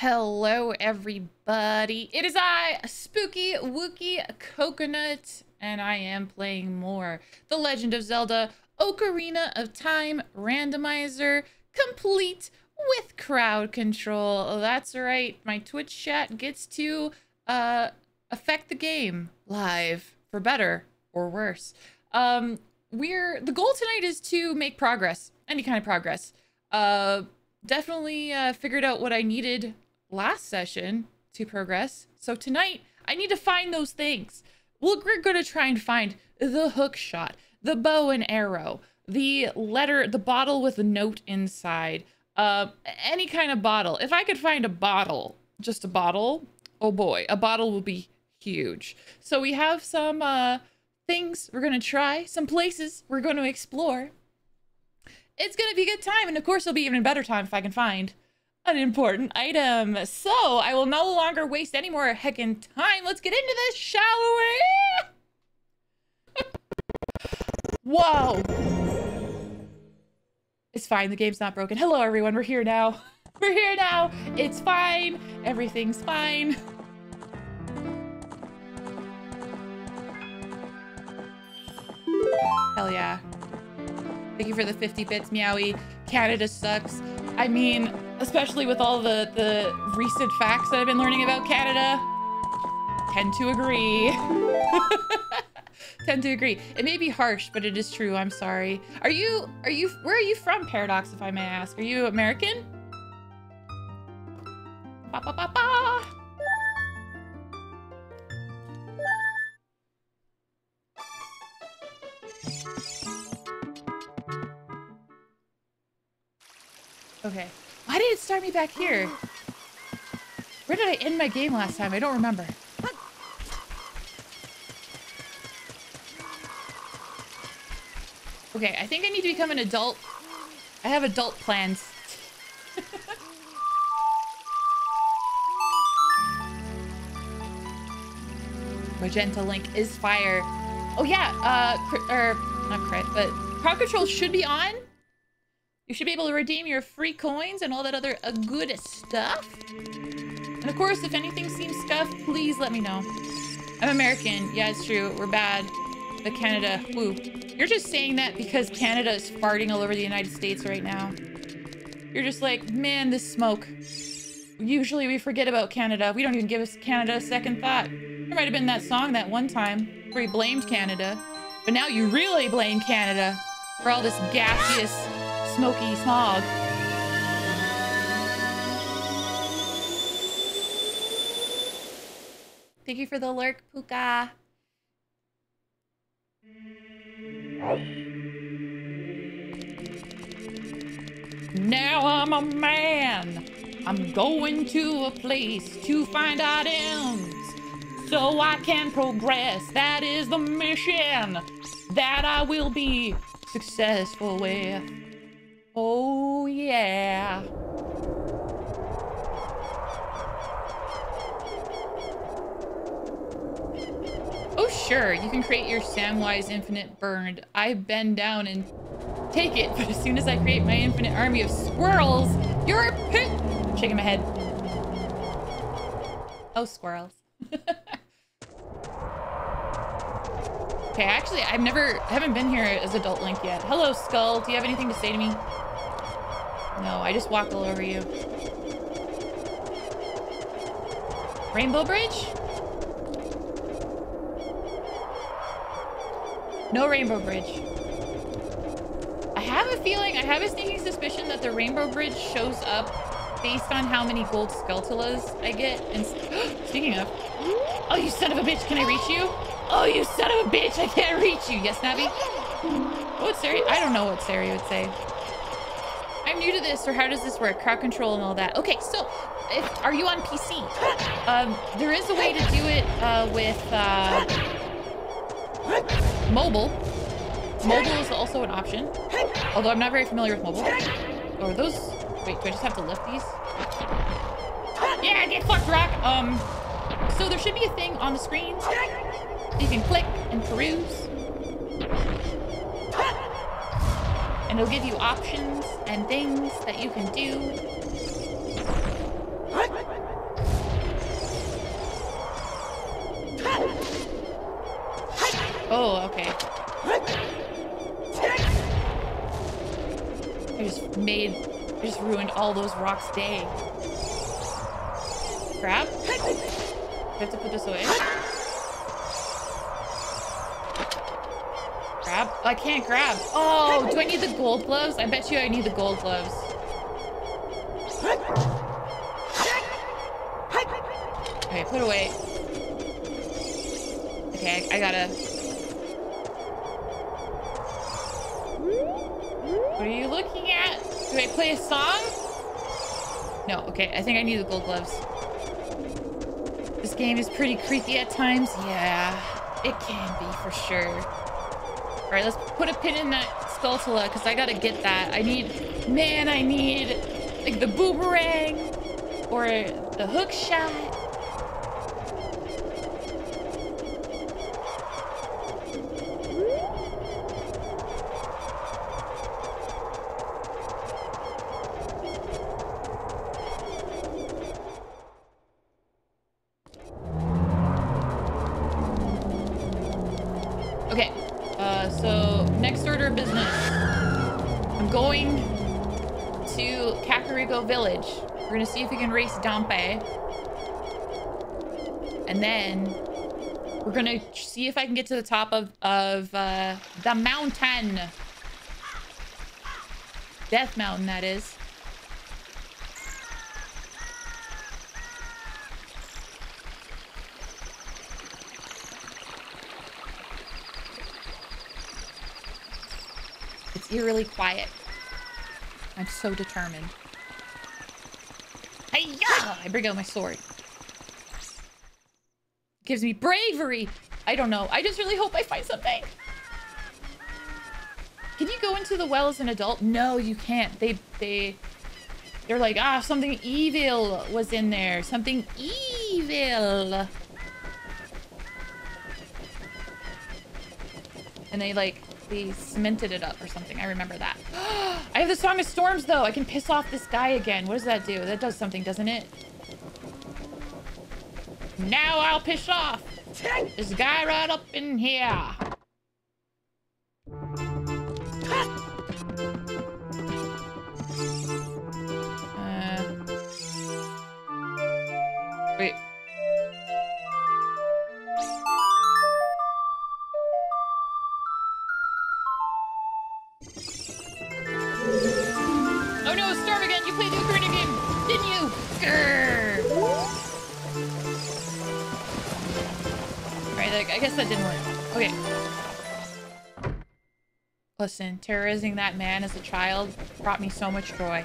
Hello, everybody. It is I, Spooky Wooky Coconut, and I am playing more The Legend of Zelda Ocarina of Time Randomizer, complete with crowd control. That's right, my Twitch chat gets to uh, affect the game live, for better or worse. Um, we're the goal tonight is to make progress, any kind of progress. Uh, definitely uh, figured out what I needed last session to progress. So tonight, I need to find those things. Well, we're going to try and find the hook shot, the bow and arrow, the letter, the bottle with a note inside, uh, any kind of bottle. If I could find a bottle, just a bottle, oh boy, a bottle will be huge. So we have some uh, things we're going to try, some places we're going to explore. It's going to be a good time. And of course, it'll be even better time if I can find an important item. So I will no longer waste any more heckin' time. Let's get into this, shall we? Whoa. It's fine. The game's not broken. Hello, everyone. We're here now. We're here now. It's fine. Everything's fine. Hell yeah. Thank you for the 50 bits, Meowie. Canada sucks. I mean, especially with all the, the recent facts that I've been learning about Canada. Tend to agree. Tend to agree. It may be harsh, but it is true. I'm sorry. Are you, are you, where are you from, Paradox, if I may ask? Are you American? Ba, ba, ba, Okay. Why did it start me back here? Where did I end my game last time? I don't remember. Okay, I think I need to become an adult. I have adult plans. Magenta Link is fire. Oh yeah, uh, or not crit, but crowd control should be on. You should be able to redeem your free coins and all that other uh, good stuff. And of course, if anything seems scuffed, please let me know. I'm American. Yeah, it's true. We're bad. But Canada, woo. You're just saying that because Canada is farting all over the United States right now. You're just like, man, this smoke. Usually we forget about Canada. We don't even give us Canada a second thought. There might have been that song that one time where he blamed Canada. But now you really blame Canada for all this gaseous, smoky smog. Thank you for the lurk, Puka. Now I'm a man. I'm going to a place to find items so I can progress. That is the mission that I will be successful with. Oh, yeah. Oh, sure, you can create your Samwise Infinite Burned. I bend down and take it, but as soon as I create my infinite army of squirrels, you're pit. Shaking my head. Oh, squirrels. okay, actually, I've never, I haven't been here as Adult Link yet. Hello, Skull. Do you have anything to say to me? No, I just walk all over you. Rainbow Bridge? No Rainbow Bridge. I have a feeling, I have a sneaking suspicion that the Rainbow Bridge shows up based on how many gold Skulltulas I get. And speaking of, oh, you son of a bitch, can I reach you? Oh, you son of a bitch, I can't reach you. Yes, Navi? What's Saria? I don't know what Saria would say. I'm new to this, or how does this work? Crowd control and all that. Okay, so if, are you on PC? Um, there is a way to do it uh, with uh, mobile. Mobile is also an option, although I'm not very familiar with mobile. Or those... Wait, do I just have to lift these? Yeah, get fucked, Rock! Um, so there should be a thing on the screen. You can click and peruse and it'll give you options and things that you can do. Oh, okay. I just made, I just ruined all those rocks day. Crap. I have to put this away. I can't grab. Oh, do I need the gold gloves? I bet you I need the gold gloves. Okay, put away. Okay, I, I gotta... What are you looking at? Do I play a song? No, okay, I think I need the gold gloves. This game is pretty creepy at times. Yeah, it can be for sure. All right, let's put a pin in that Skulltula because I gotta get that. I need, man, I need like the boomerang or the hook shot. Can get to the top of, of uh, the mountain. Death Mountain, that is. It's eerily quiet. I'm so determined. Hiya! I bring out my sword. Gives me bravery. I don't know. I just really hope I find something. Can you go into the well as an adult? No, you can't. They they they're like, ah, something evil was in there. Something evil. And they like they cemented it up or something. I remember that. I have the Song of Storms though. I can piss off this guy again. What does that do? That does something, doesn't it? Now I'll piss off this guy right up in here. I guess that didn't work. Okay. Listen, terrorizing that man as a child brought me so much joy.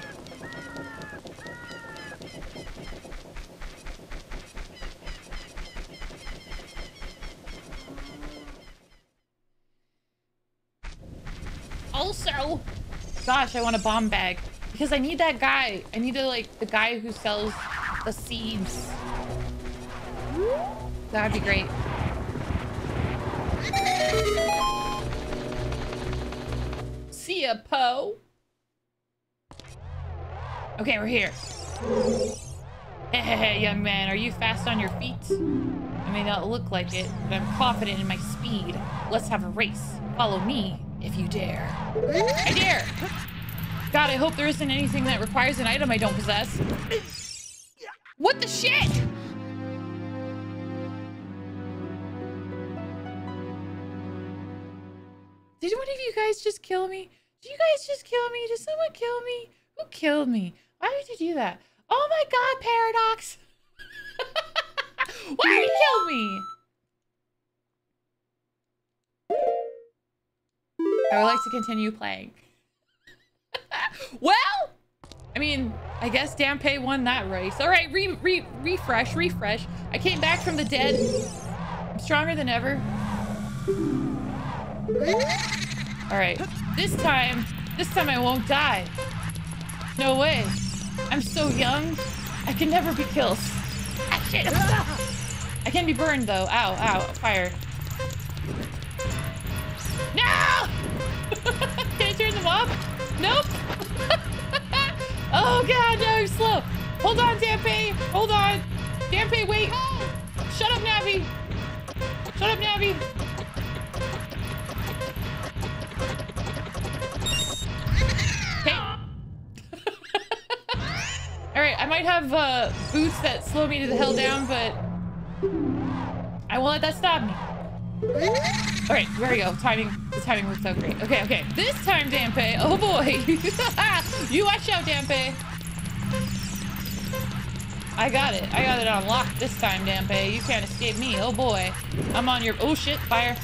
Also, gosh, I want a bomb bag because I need that guy. I need to like the guy who sells the seeds. That would be great. See ya, Poe. Okay, we're here. Hey, hey, hey, young man, are you fast on your feet? I may not look like it, but I'm confident in my speed. Let's have a race. Follow me, if you dare. I dare! God, I hope there isn't anything that requires an item I don't possess. What the shit? Did one of you guys just kill me? Did you guys just kill me? Did someone kill me? Who killed me? Why would you do that? Oh my god, Paradox! Why did you kill me? I would like to continue playing. well, I mean, I guess Dampé won that race. All right, re re refresh, refresh. I came back from the dead. I'm stronger than ever. All right, this time, this time I won't die. No way. I'm so young. I can never be killed. Ah, shit. I can be burned though. Ow, ow, fire. No! can I turn them off? Nope. oh god, no, you're slow. Hold on, Dampé. Hold on. Dampé, wait. Shut up, Navi. Shut up, Navi. Might have uh, boots that slow me to the hell down, but I won't let that stop me. All right, there we go. Timing, the timing worked out great. Okay, okay. This time, Dampe. Oh boy. you watch out, Dampe. I got it. I got it on lock this time, Dampe. You can't escape me. Oh boy. I'm on your... Oh shit, fire.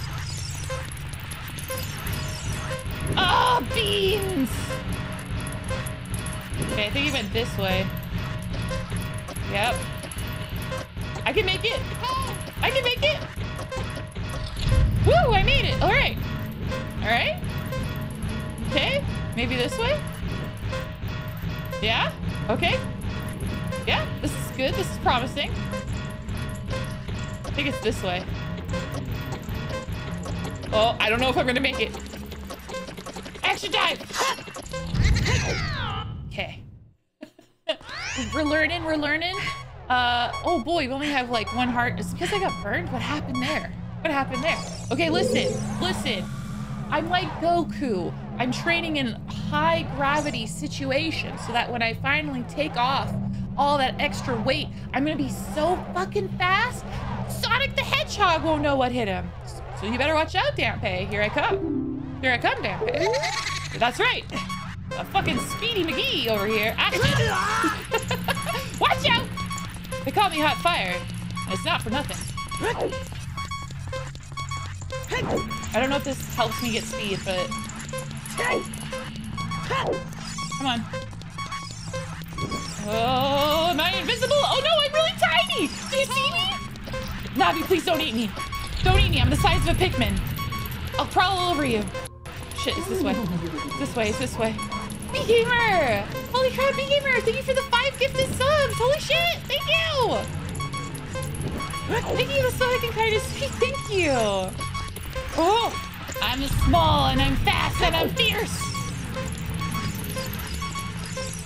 Oh, beans! Okay, I think he went this way. Yep. I can make it! I can make it! Woo, I made it! Alright. Alright. Okay, maybe this way? Yeah? Okay. Yeah, this is good. This is promising. I think it's this way. Oh, I don't know if I'm gonna make it. Action time! Okay. we're learning, we're learning. Uh, oh boy, we only have like one heart. It's because I got burned? What happened there? What happened there? Okay, listen, listen. I'm like Goku. I'm training in high gravity situations so that when I finally take off all that extra weight, I'm gonna be so fucking fast, Sonic the Hedgehog won't know what hit him. So you better watch out, Dampe. Here I come. Here I come, Dampe. That's right. A fucking Speedy McGee over here. watch out! They call me Hot Fire, it's not for nothing. I don't know if this helps me get speed, but... Come on. Oh, am I invisible? Oh no, I'm really tiny! Do you see me? Navi, please don't eat me. Don't eat me, I'm the size of a Pikmin. I'll crawl all over you. Shit, it's this way. It's this way, it's this way. B-Gamer! Holy crap, B-Gamer! Thank you for the five gifted subs! Holy shit! Thank you! Thank you so I can kind of. Thank you! Oh! I'm small and I'm fast and I'm fierce!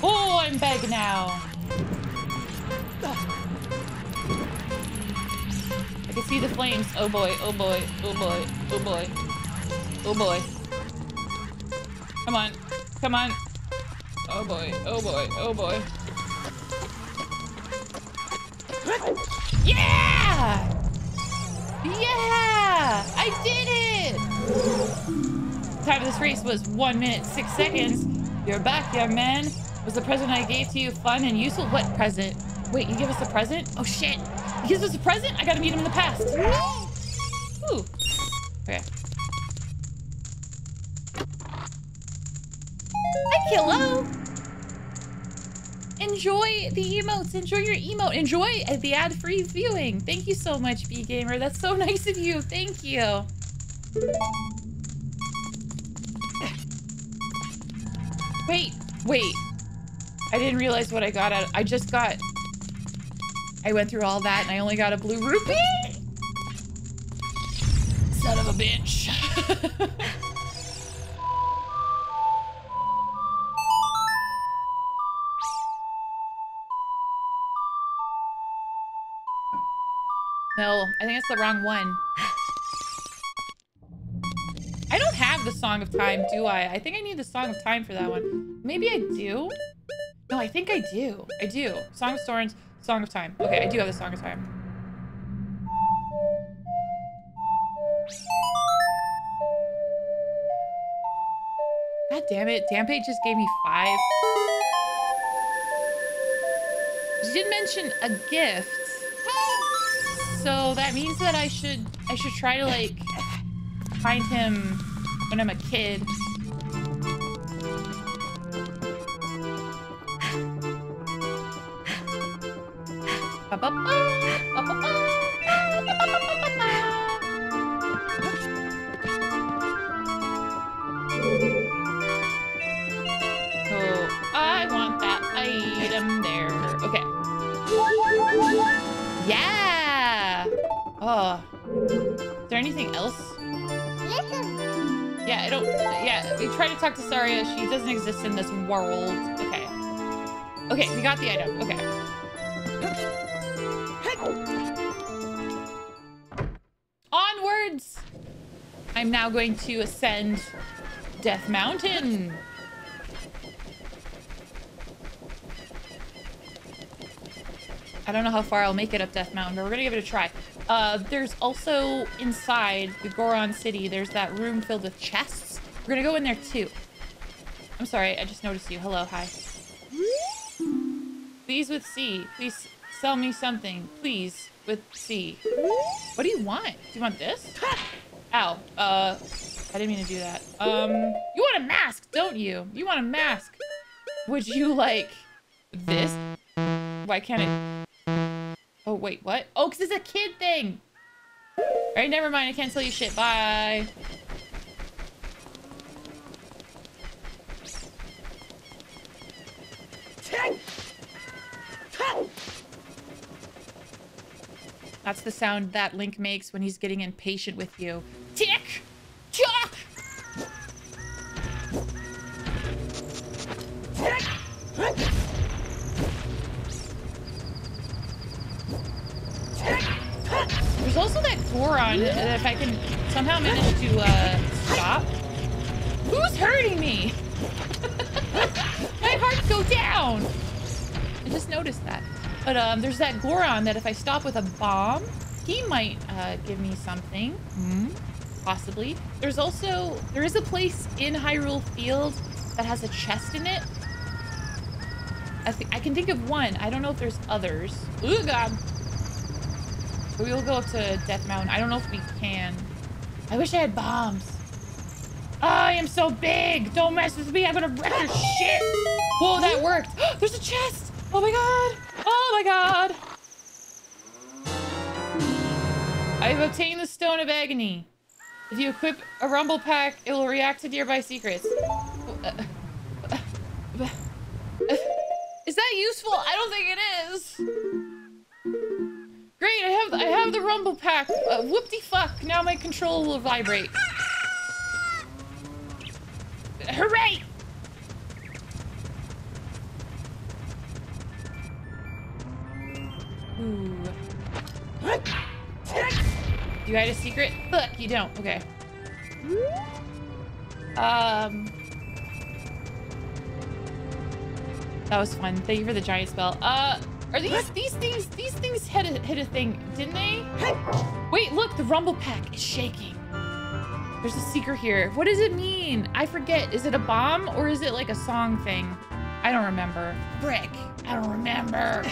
Oh, I'm big now. I can see the flames. Oh boy, oh boy, oh boy, oh boy. Oh boy. Come on, come on. Oh boy, oh boy, oh boy. Yeah! Yeah! I did it! Time of this race was one minute, six seconds. You're back, young man. Was the present I gave to you fun and useful? What present? Wait, you give us a present? Oh shit! He gives us a present? I gotta meet him in the past. Ooh. Okay. Hi, Kilo! Enjoy the emotes. Enjoy your emote. Enjoy the ad-free viewing. Thank you so much, B-Gamer. That's so nice of you. Thank you. Wait, wait. I didn't realize what I got out. I just got... I went through all that and I only got a blue rupee? Son of a bitch. no, I think it's the wrong one. I don't have the Song of Time, do I? I think I need the Song of Time for that one. Maybe I do? No, I think I do. I do. Song of Storms, Song of Time. Okay, I do have the Song of Time. God damn it. Dampe just gave me five. She did mention a gift. So that means that I should I should try to like find him when I'm a kid. Oh, I Oh. Is there anything else? Yeah, I don't... Yeah, we try to talk to Saria. She doesn't exist in this world. Okay. Okay, we got the item. Okay. Onwards! I'm now going to ascend Death Mountain. I don't know how far I'll make it up Death Mountain, but we're gonna give it a try. Uh, there's also inside the Goron City, there's that room filled with chests. We're gonna go in there too. I'm sorry, I just noticed you. Hello, hi. Please with C. Please sell me something. Please with C. What do you want? Do you want this? Ow. Uh, I didn't mean to do that. Um, you want a mask, don't you? You want a mask. Would you like this? Why can't it? Oh, wait, what? Oh, because it's a kid thing. All right, never mind. I can't tell you shit. Bye. That's the sound that Link makes when he's getting impatient with you. Tick! There's also that Goron that if I can somehow manage to uh, stop. Who's hurting me? My heart go down. I just noticed that. But um, there's that Goron that if I stop with a bomb, he might uh, give me something. Hmm? Possibly. There's also, there is a place in Hyrule Field that has a chest in it. I, I can think of one. I don't know if there's others. Oh God. We will go up to Death Mountain. I don't know if we can. I wish I had bombs. Oh, I am so big. Don't mess with me. I'm gonna wreck your shit. Whoa, that worked. There's a chest. Oh my god. Oh my god. I've obtained the Stone of Agony. If you equip a rumble pack, it will react to nearby secrets. Is that useful? I don't think it is. Great, I have I have the rumble pack. Uh, whoop-de fuck. Now my control will vibrate. Hooray! Ooh. Do you hide a secret? Fuck, you don't. Okay. Um. That was fun. Thank you for the giant spell. Uh, are these these things these things hit a, hit a thing, didn't they? Wait, look, the rumble pack is shaking. There's a secret here. What does it mean? I forget. Is it a bomb or is it like a song thing? I don't remember. Brick. I don't remember.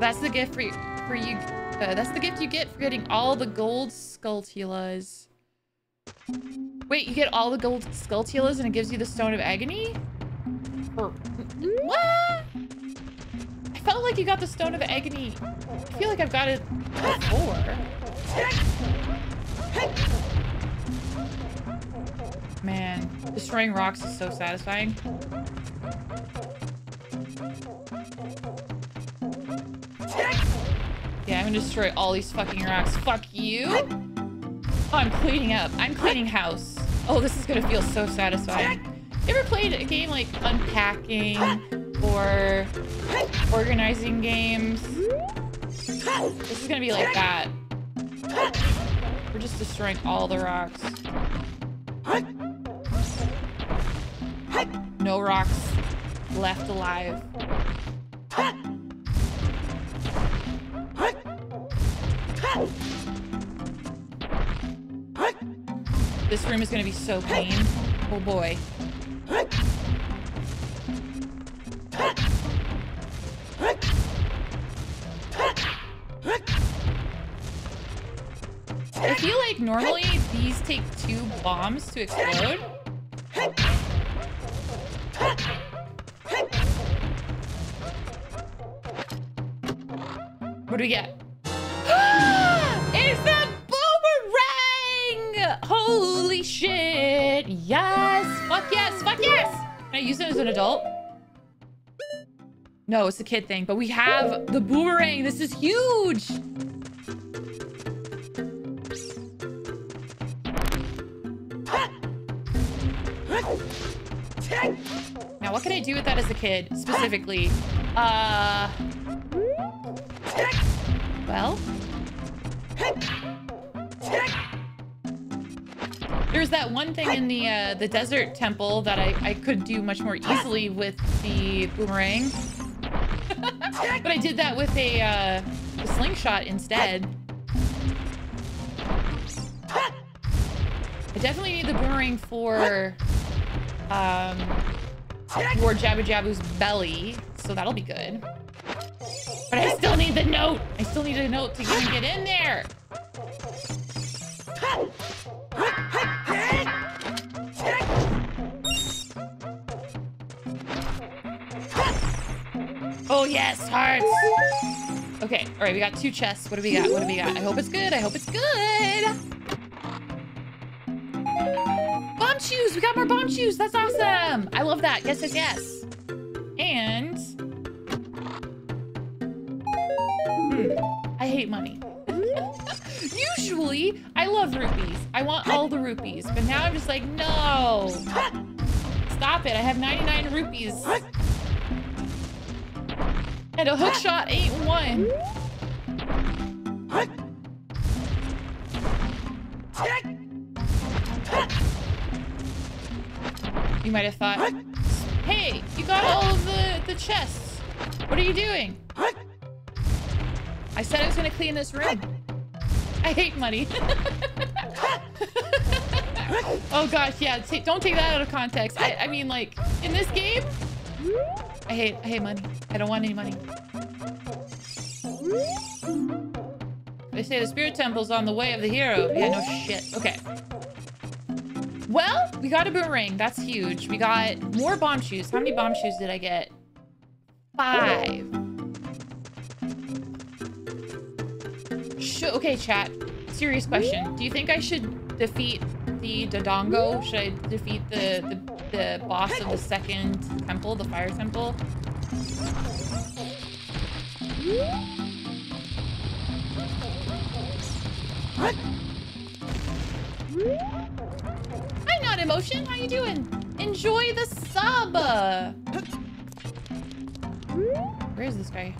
That's the gift for you. For you uh, that's the gift you get for getting all the gold Skulltulas. Wait, you get all the gold Skulltulas and it gives you the Stone of Agony? Or what? I felt like you got the Stone of Agony. I feel like I've got it before. Man, destroying rocks is so satisfying. Yeah, I'm gonna destroy all these fucking rocks. Fuck you. Oh, I'm cleaning up. I'm cleaning house. Oh, this is gonna feel so satisfying. You ever played a game like unpacking or organizing games? This is gonna be like that. We're just destroying all the rocks. No rocks left alive. This room is gonna be so clean. Oh boy. I feel like normally these take two bombs to explode. What do we get? it's the boomerang! Holy shit! Yes! Fuck yes! Fuck yes! Can I use it as an adult? No, it's a kid thing, but we have the boomerang. This is huge! Now, what can I do with that as a kid, specifically? Uh... Well... There's that one thing in the uh, the desert temple that I, I could do much more easily with the boomerang. But I did that with a, uh, a slingshot instead. I definitely need the boomerang for um, your Jabu Jabu's belly, so that'll be good. But I still need the note. I still need a note to even get in there. Yes, hearts. Okay, all right, we got two chests. What do we got? What do we got? I hope it's good. I hope it's good. Bombchus! We got more Bombchus! That's awesome! I love that. Yes, yes, yes. And... Hmm. I hate money. Usually, I love rupees. I want all the rupees. But now I'm just like, no! Stop it. I have 99 rupees. And a hook shot ain't one. You might have thought, hey, you got all of the, the chests. What are you doing? I said I was going to clean this room. I hate money. oh gosh, yeah, don't take that out of context. I, I mean, like, in this game, I hate, I hate money. I don't want any money. They say the spirit temple's on the way of the hero. Yeah, no shit. Okay. Well, we got a boomerang. That's huge. We got more Bombchus. How many Bombchus did I get? Five. Sh okay, chat. Serious question. Do you think I should defeat the Dodongo? Should I defeat the, the, the boss of the second temple, the fire temple? What? not emotion. How you doing? Enjoy the sub. Where is this guy?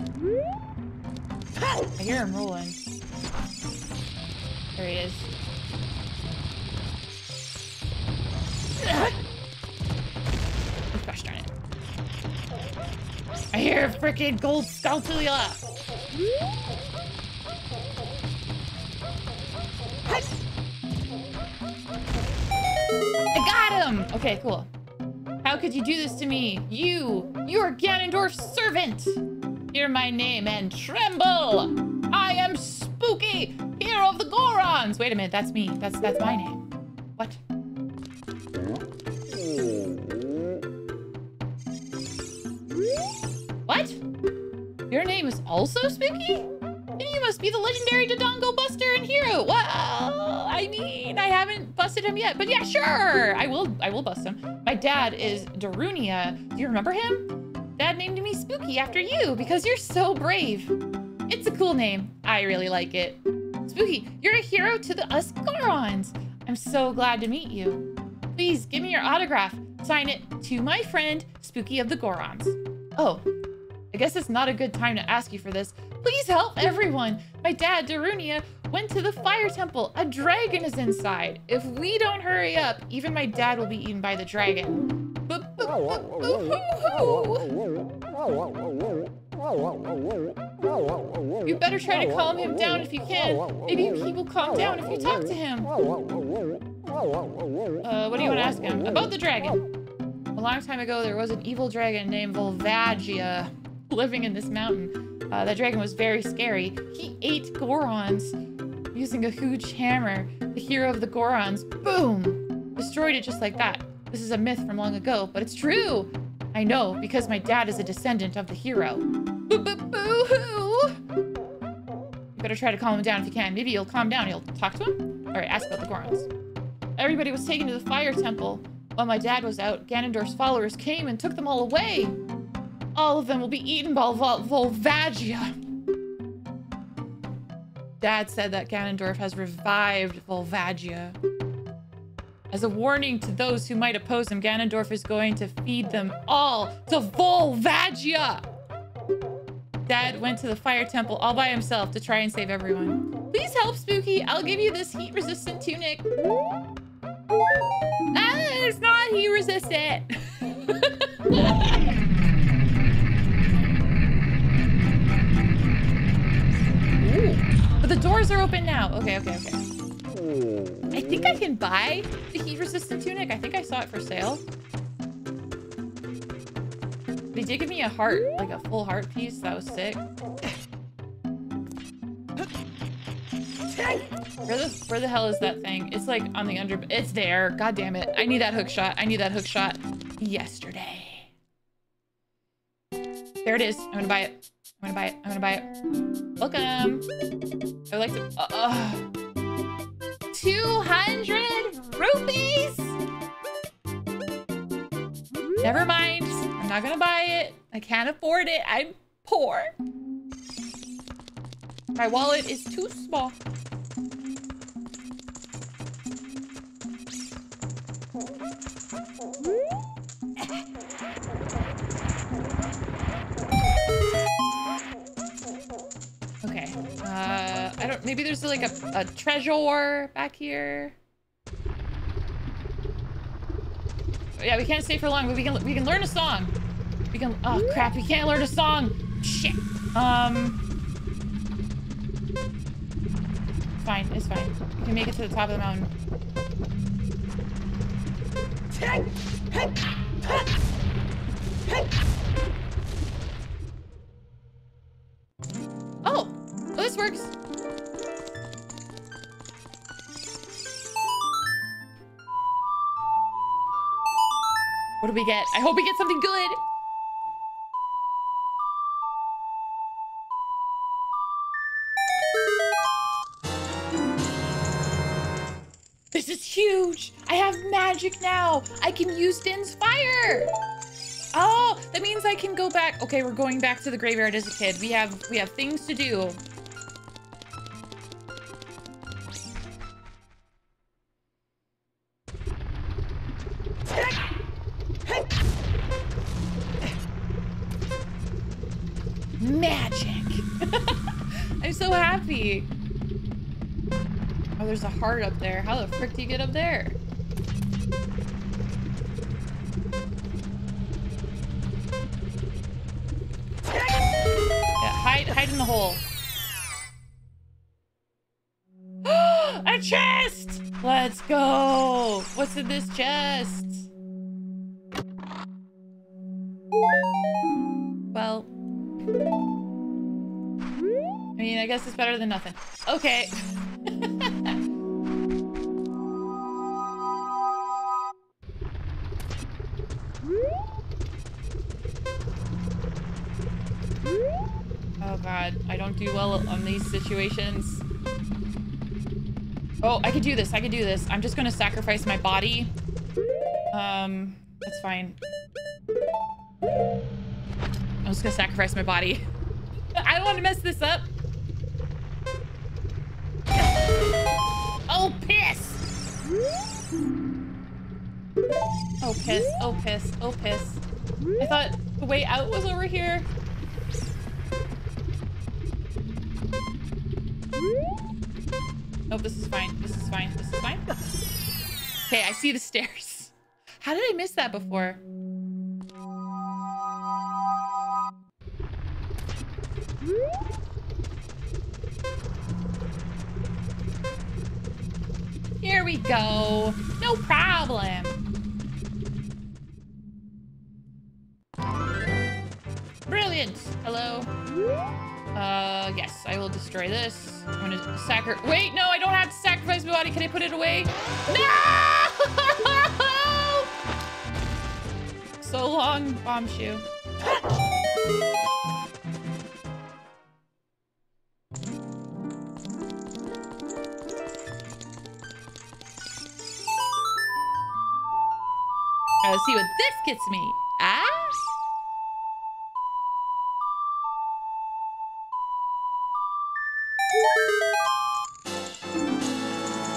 I hear him rolling. There he is. Gosh darn it. I hear a freaking gold Skulltula. I got him! Okay, cool. How could you do this to me? You! You're Ganondorf's servant! Hear my name and tremble! I am Spooky, hero of the Gorons! Wait a minute, that's me. That's that's my name. What? What? Your name is also Spooky? Then you must be the legendary Dodongo Buster and Hero. Well, I mean, I haven't busted him yet, but yeah, sure. I will I will bust him. My dad is Darunia. Do you remember him? Dad named me Spooky after you because you're so brave. It's a cool name. I really like it. Spooky, you're a hero to the us. I'm so glad to meet you. Please give me your autograph. Sign it to my friend, Spooky of the Gorons. Oh, I guess it's not a good time to ask you for this, Please help everyone. My dad, Darunia, went to the fire temple. A dragon is inside. If we don't hurry up, even my dad will be eaten by the dragon. You better try to calm him down if you can. Maybe he will calm down if you talk to him. Uh, what do you want to ask him? About the dragon. A long time ago, there was an evil dragon named Volvagia living in this mountain. Uh, that dragon was very scary. He ate Gorons using a huge hammer. The hero of the Gorons, boom, destroyed it just like that. This is a myth from long ago, but it's true. I know, because my dad is a descendant of the hero. Boo boo boo hoo! You better try to calm him down if you can. Maybe he'll calm down. You'll talk to him? All right, ask about the Gorons. Everybody was taken to the fire temple. While my dad was out, Ganondorf's followers came and took them all away. All of them will be eaten by Vol Volvagia. Dad said that Ganondorf has revived Volvagia. As a warning to those who might oppose him, Ganondorf is going to feed them all to Volvagia. Dad went to the fire temple all by himself to try and save everyone. Please help, Spooky. I'll give you this heat-resistant tunic. Ah, it's not heat-resistant. doors are open now. Okay, okay, okay. I think I can buy the heat-resistant tunic. I think I saw it for sale. They did give me a heart, like a full heart piece. That was sick. Where the where the hell is that thing? It's like on the under. It's there. God damn it! I need that hook shot. I need that hook shot yesterday. There it is. I'm gonna buy it. I'm gonna buy it. I'm gonna buy it. Welcome. I would like to. Uh, uh, 200 rupees. Never mind. I'm not gonna buy it. I can't afford it. I'm poor. My wallet is too small. Uh, I don't. Maybe there's like a, a treasure back here. Yeah, we can't stay for long, but we can we can learn a song. We can. Oh crap! We can't learn a song. Shit. Um. Fine. It's fine. We can make it to the top of the mountain. This works. What do we get? I hope we get something good. This is huge. I have magic now. I can use Din's fire. Oh, that means I can go back. Okay, we're going back to the graveyard as a kid. We have we have things to do. Happy. Oh, there's a heart up there. How the frick do you get up there? Yeah, hide, hide in the hole. a chest! Let's go! What's in this chest? Well... I mean, I guess it's better than nothing. Okay. Oh god, I don't do well on these situations. Oh, I could do this. I could do this. I'm just gonna sacrifice my body. Um, that's fine. I'm just gonna sacrifice my body. I don't want to mess this up. Oh, piss! Oh, piss. Oh, piss. Oh, piss. I thought the way out was over here. Nope, this is fine. This is fine. This is fine. Okay, I see the stairs. How did I miss that before? Here we go. No problem. Brilliant. Hello. Uh, yes, I will destroy this. I'm gonna sacri- Wait, no, I don't have to sacrifice my body. Can I put it away? No! so long, Bombchu. Let's see what this gets me. Ah?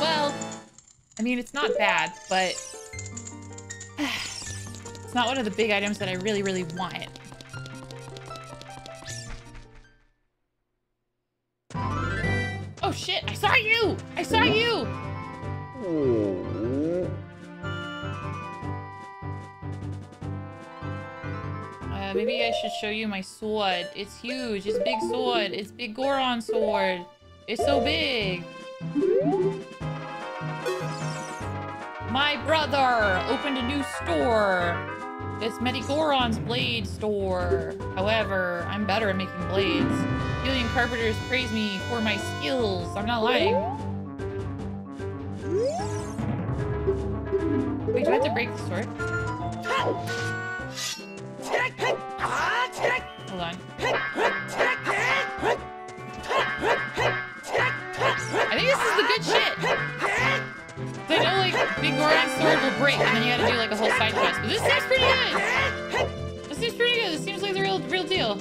Well, I mean, it's not bad, but it's not one of the big items that I really, really want. Oh shit, I saw you! I saw you! Uh, maybe I should show you my sword. It's huge. It's big sword. It's big Goron sword. It's so big. My brother opened a new store. It's Medigoron's blade store. However, I'm better at making blades. Julian Carpenters praise me for my skills. I'm not lying. Wait, do I have to break the sword? Break and then you gotta do like a whole side quest. But this seems pretty good. This seems pretty good. This seems like the real real deal.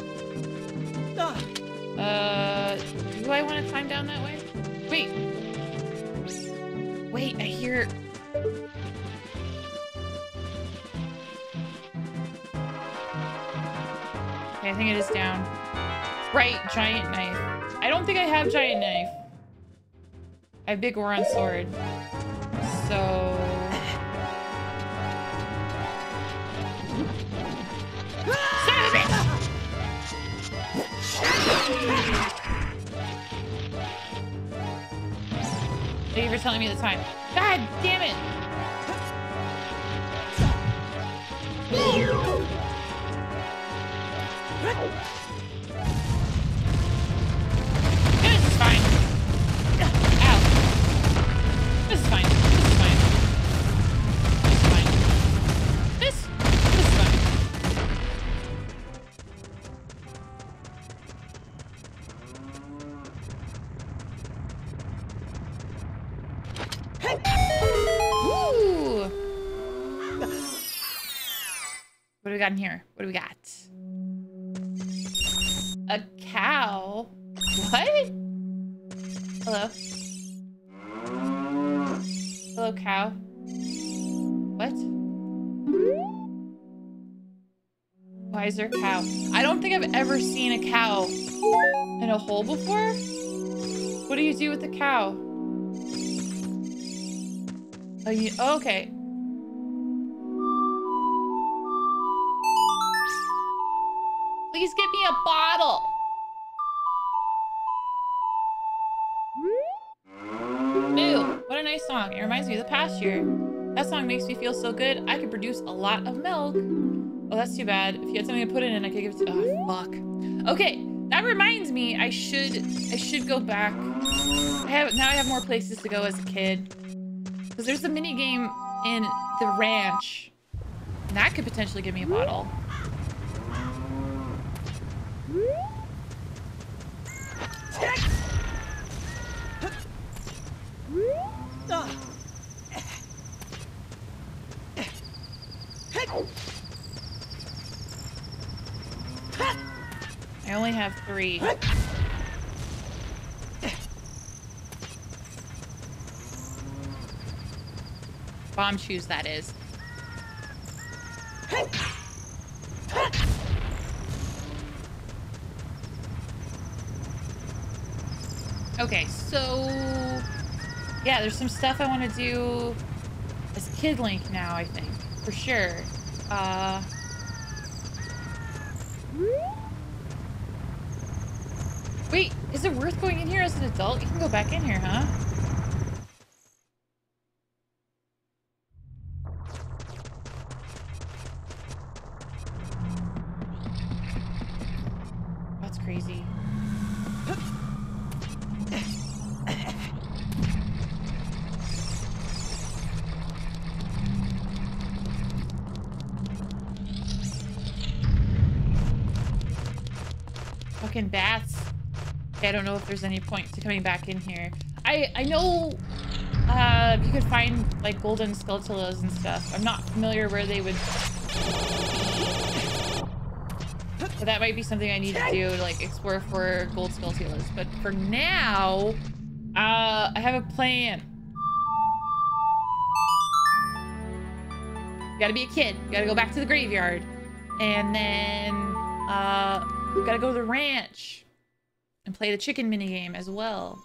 Uh do I want to climb down that way? Wait. Wait, I hear Okay, I think it is down. Right, giant knife. I don't think I have giant knife. I have big Goron sword. So... Thank you for telling me the time. God damn it! Got in here? What do we got? A cow? What? Hello? Hello, cow? What? Why is there a cow? I don't think I've ever seen a cow in a hole before. What do you do with the cow? Oh, you, oh, okay. A bottle. Ooh, what a nice song. It reminds me of the past year. That song makes me feel so good. I could produce a lot of milk. Oh, that's too bad. If you had something to put it in, I could give it to- Oh, fuck. Okay, that reminds me, I should, I should go back. I have, now I have more places to go as a kid. Because there's a mini game in the ranch. And that could potentially give me a bottle. I only have three. Bombchus, that is. Okay, so... Yeah, there's some stuff I want to do as Kid Link now, I think. For sure. Uh... Wait, is it worth going in here as an adult? You can go back in here, huh? There's any point to coming back in here. I I know uh, you could find like golden Skulltulas and stuff. I'm not familiar where they would. But that might be something I need to do to like explore for gold Skulltulas. But for now, uh, I have a plan. You gotta be a kid. You gotta go back to the graveyard. And then, uh, gotta go to the ranch and play the chicken minigame as well.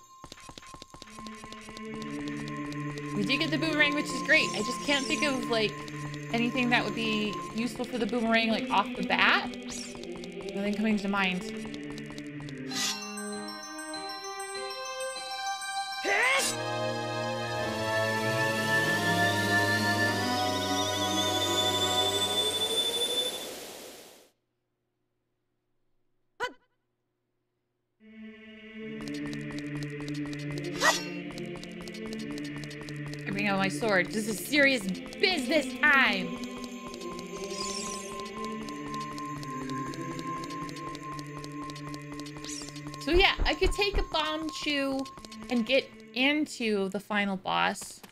We did get the boomerang, which is great. I just can't think of, like, anything that would be useful for the boomerang, like, off the bat. Nothing coming to mind. Sword. This is serious business time. So yeah, I could take a Bombchu and get into the final boss.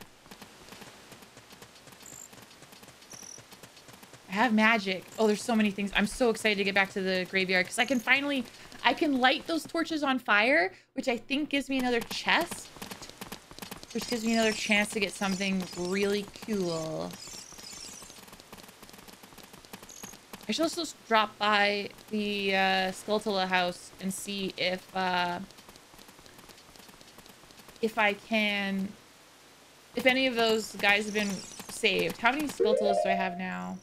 I have magic. Oh, there's so many things. I'm so excited to get back to the graveyard because I can finally, I can light those torches on fire, which I think gives me another chest, which gives me another chance to get something really cool. I should also drop by the uh, Skulltula house and see if uh, if I can, if any of those guys have been saved. How many Skulltulas do I have now?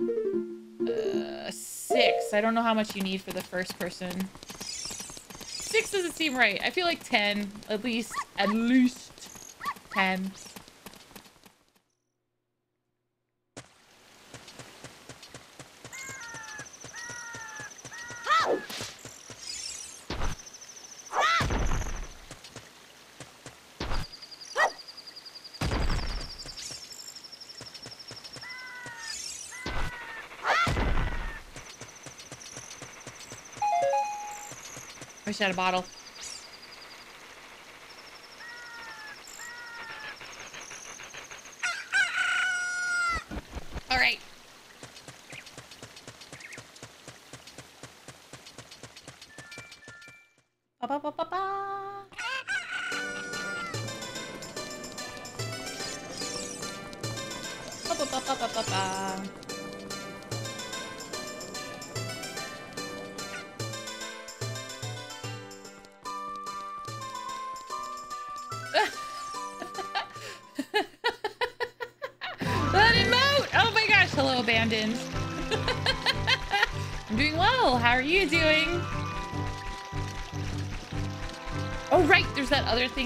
Uh, six. I don't know how much you need for the first person. Six doesn't seem right. I feel like ten, at least, at least ten. Had a bottle.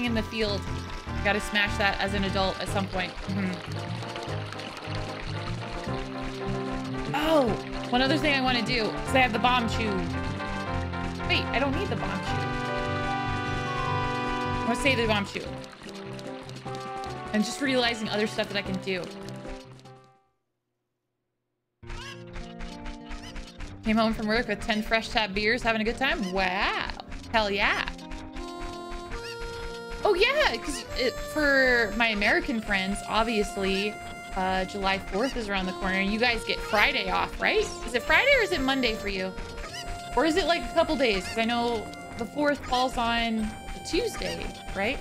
In the field. Gotta smash that as an adult at some point. Mhm. Oh, one other thing I want to do is I have the Bombchu. Wait, I don't need the Bombchu. I want to save the Bombchu. I'm just realizing other stuff that I can do. Came home from work with 10 fresh tap beers, having a good time? Wow. Hell yeah. Because for my American friends, obviously, uh, July 4th is around the corner you guys get Friday off, right? Is it Friday or is it Monday for you? Or is it like a couple days? Because I know the 4th falls on a Tuesday, right?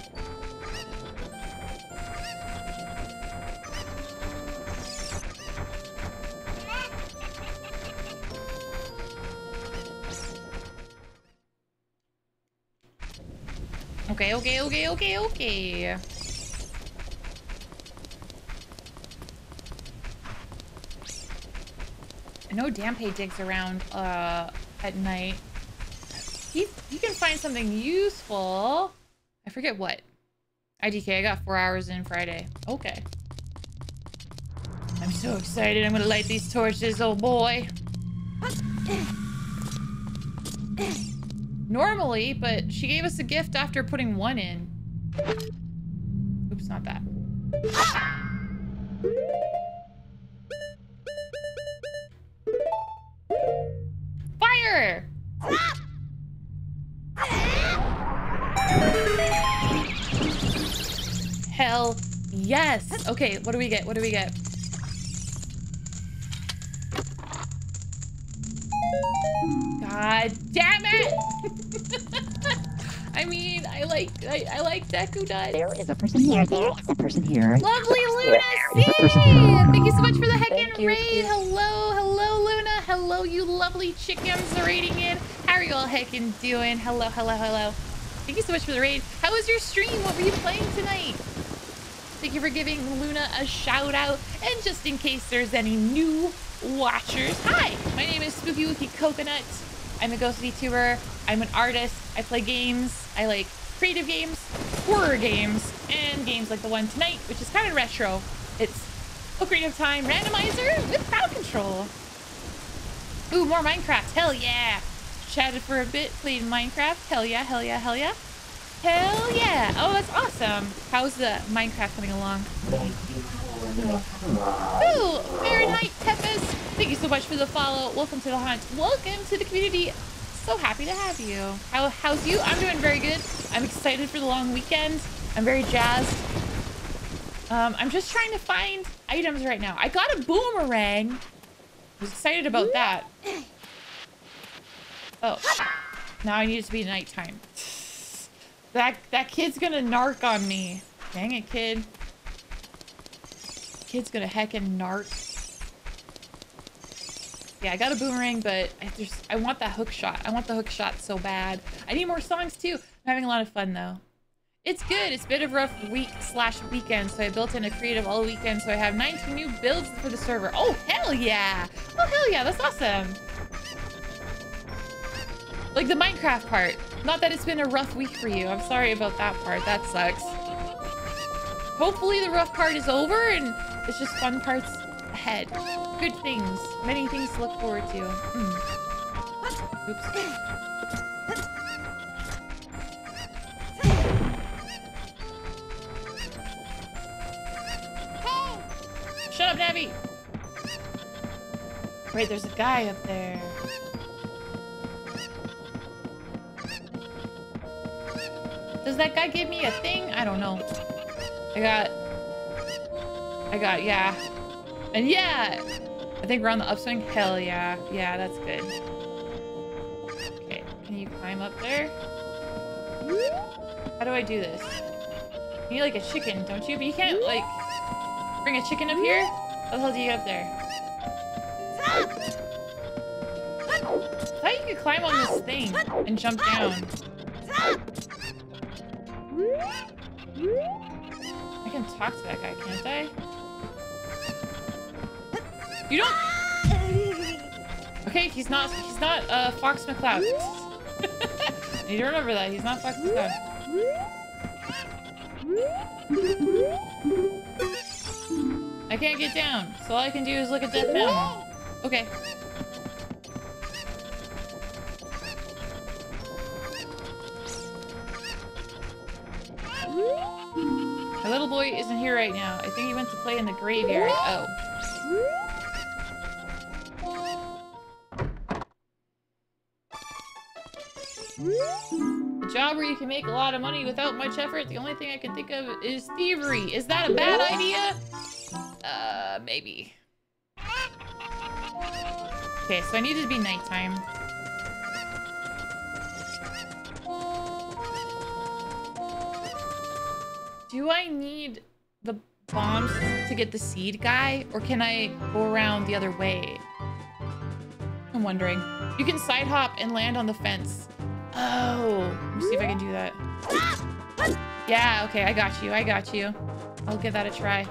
Okay, okay, know Dampé digs around uh, at night. He, he can find something useful. I forget what. IDK, I got four hours in Friday. Okay. I'm so excited. I'm gonna light these torches, oh boy. Normally, but she gave us a gift after putting one in. Oops, not that. Fire! Hell yes. Okay, what do we get? What do we get? God damn it! I mean, I like I, I like Deku Nuts. There is a person here. There is a person here. Lovely Luna There is a person C! Thank you so much for the heckin' raid. you. Hello, hello Luna. Hello, you lovely chickens raiding in. How are you all heckin' doing? Hello, hello, hello. Thank you so much for the raid. How was your stream? What were you playing tonight? Thank you for giving Luna a shout out. And just in case there's any new watchers, hi, my name is Spooky Wooky Coconut. I'm a ghost VTuber. I'm an artist. I play games. I like creative games, horror games, and games like the one tonight, which is kind of retro. It's Ocarina of Time randomizer with crowd control. Ooh, more Minecraft. Hell yeah. Chatted for a bit, played Minecraft. Hell yeah, hell yeah, hell yeah. Hell yeah! Oh, that's awesome. How's the Minecraft coming along? Ooh, Fahrenheit Tepes. Thank you so much for the follow. Welcome to the hunt. Welcome to the community. So happy to have you. How, how's you? I'm doing very good. I'm excited for the long weekend. I'm very jazzed. Um, I'm just trying to find items right now. I got a boomerang. I was excited about that. Oh, now I need it to be nighttime. That that kid's gonna narc on me. Dang it, kid. Kid's gonna heckin' narc. Yeah, I got a boomerang, but I just I want that hook shot. I want the hook shot so bad. I need more songs too. I'm having a lot of fun though. It's good. It's a bit of a rough week slash weekend, so I built in a creative all weekend, so I have 19 new builds for the server. Oh, hell yeah! Oh, hell yeah, that's awesome. Like the Minecraft part. Not that it's been a rough week for you. I'm sorry about that part. That sucks. Hopefully the rough part is over and it's just fun parts ahead. Good things. Many things to look forward to. Mm. Oops. Shut up, Navi! Wait, there's a guy up there. Does that guy give me a thing? I don't know. I got... I got, yeah. And yeah! I think we're on the upswing. Hell yeah. Yeah, that's good. Okay, can you climb up there? How do I do this? You need like a chicken, don't you? But you can't like bring a chicken up here? How the hell do you get up there? I thought you could climb on this thing and jump down. I can talk to that guy, can't I? You don't. Okay, he's not. He's not uh, Fox McCloud. you need to remember that he's not Fox McCloud. I can't get down, so all I can do is look at Death Mountain. Okay. My little boy isn't here right now. I think he went to play in the graveyard. Oh. A job where you can make a lot of money without much effort. The only thing I can think of is thievery. Is that a bad idea? Uh, maybe. Okay, so I need to be nighttime. Do I need the bombs to get the seed guy? Or can I go around the other way? I'm wondering. You can side hop and land on the fence. Oh, let me see if I can do that. Yeah, okay, I got you. I got you. I'll give that a try.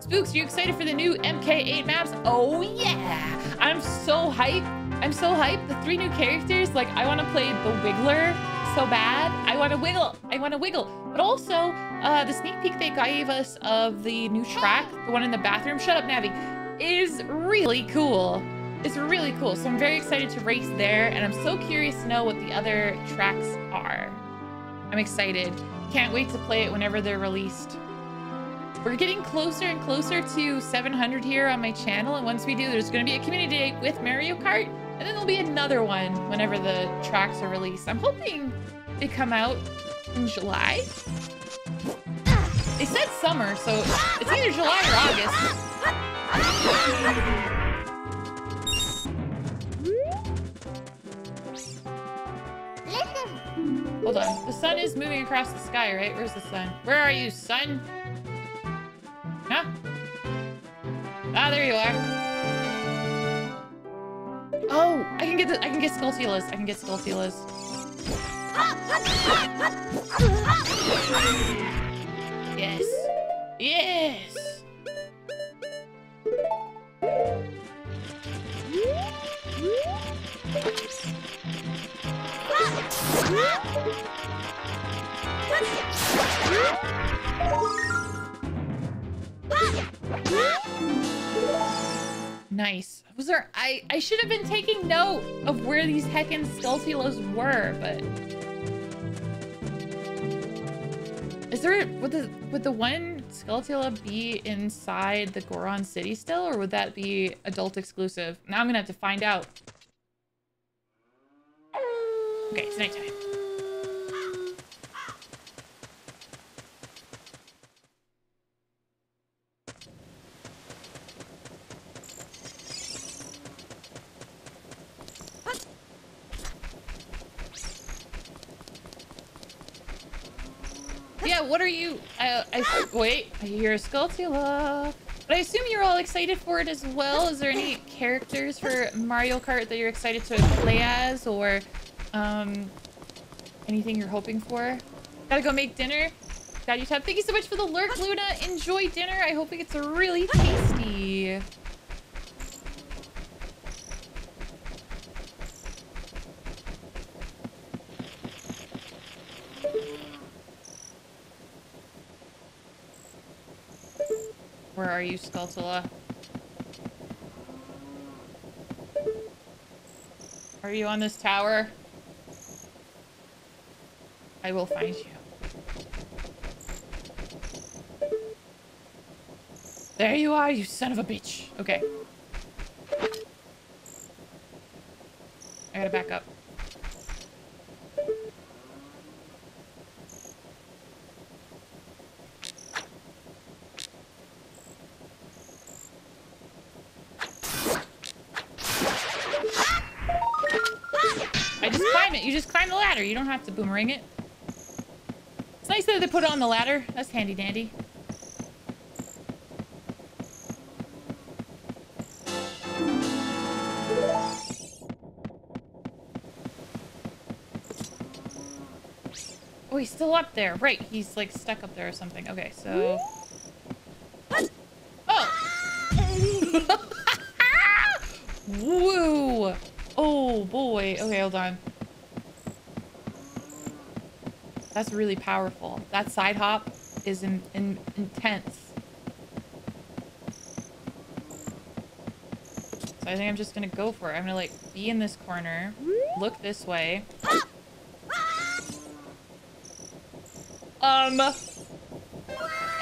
Spooks, are you excited for the new MK8 maps? Oh, yeah. I'm so hyped. I'm so hyped. The three new characters, like, I want to play the Wiggler so bad. I want to wiggle. I want to wiggle. But also, uh, the sneak peek they gave us of the new track, the one in the bathroom, shut up, Navi, is really cool. It's really cool. So I'm very excited to race there, and I'm so curious to know what the other tracks are. I'm excited. Can't wait to play it whenever they're released. We're getting closer and closer to 700 here on my channel, and once we do, there's going to be a community day with Mario Kart, and then there'll be another one whenever the tracks are released. I'm hoping they come out in July. They said summer, so it's either July or August. Hold on. The sun is moving across the sky, right? Where's the sun? Where are you, sun? Huh? Ah, there you are. Oh, I can get the, I can get Skulltulas. I can get Skulltulas. Yes. Yes. Nice. Was there I I should have been taking note of where these heckin' Skulltulas were, but is there would the would the one Skulltula be inside the Goron city still, or would that be adult exclusive? Now I'm gonna have to find out. Okay, it's nighttime. What are you? I, I wait. I hear a Skulltula. But I assume you're all excited for it as well. Is there any characters for Mario Kart that you're excited to play as, or um, anything you're hoping for? Gotta go make dinner. Got you, Tab. Thank you so much for the lurk, Luna. Enjoy dinner. I hope it gets really tasty. Where are you, Skulltula? Are you on this tower? I will find you. There you are, you son of a bitch. Okay. I gotta back up. I just climb it. You just climb the ladder. You don't have to boomerang it. It's nice that they put it on the ladder. That's handy dandy. Oh, he's still up there. Right, he's like stuck up there or something. Okay, so... Oh! Woo! Oh, boy. Okay, hold on. That's really powerful. That side hop is in, in, intense. So I think I'm just gonna go for it. I'm gonna like be in this corner, look this way. Um,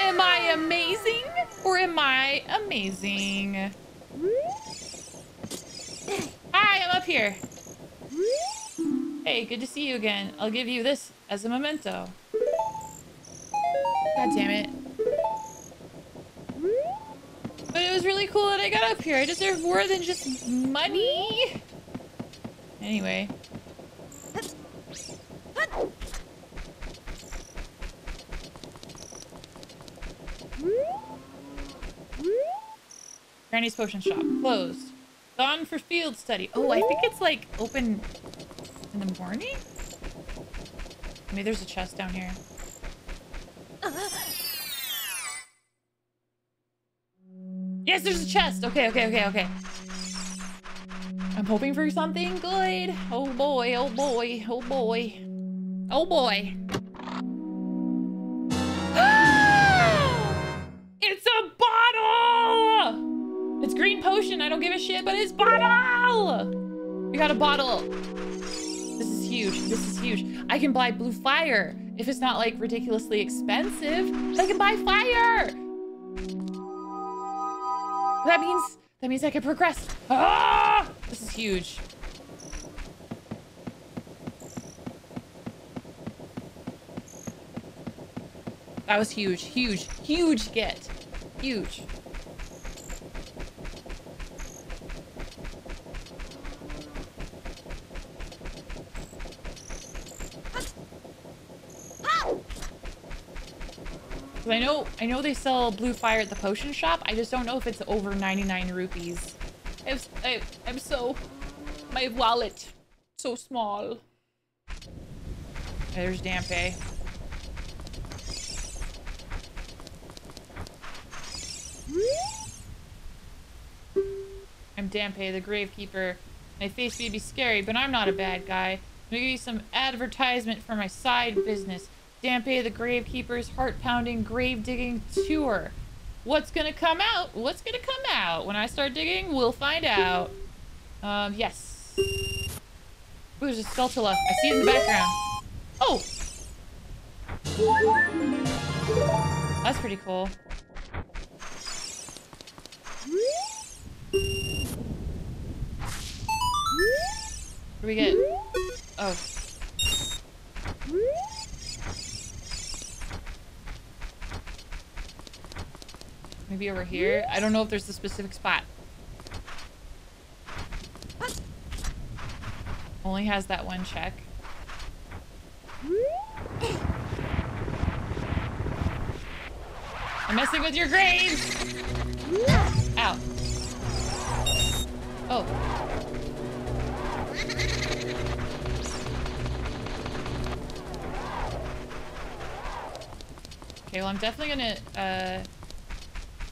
am I amazing or am I amazing? Hi, I'm up here. Hey, good to see you again. I'll give you this as a memento. God damn it. But it was really cool that I got up here. I deserve more than just money. Anyway. Granny's Potion Shop. Closed. Gone for field study. Oh, I think it's like open in the morning? Maybe there's a chest down here. Yes, there's a chest. Okay, okay, okay, okay. I'm hoping for something good. Oh boy, oh boy, oh boy. Oh boy. it's a bottle! It's green potion. I don't give a shit, but it's bottle! We got a bottle. This is huge. This is huge. I can buy blue fire. If it's not like ridiculously expensive, I can buy fire. That means that means I can progress. Ah! This is huge. That was huge, huge, huge get. Huge. I know, I know they sell blue fire at the potion shop. I just don't know if it's over 99 rupees. I'm, I, I'm so, my wallet, so small. There's Dampe. I'm Dampe, the Gravekeeper. My face may be scary, but I'm not a bad guy. I'm you some advertisement for my side business. Dampe the Gravekeeper's heart-pounding grave-digging tour. What's gonna come out? What's gonna come out? When I start digging, we'll find out. Um, yes. Ooh, there's a Skulltula. I see it in the background. Oh! That's pretty cool. What do we get? Oh. Maybe over here? I don't know if there's a specific spot. Only has that one check. I'm messing with your grades! Ow. Oh. Okay, well I'm definitely gonna uh,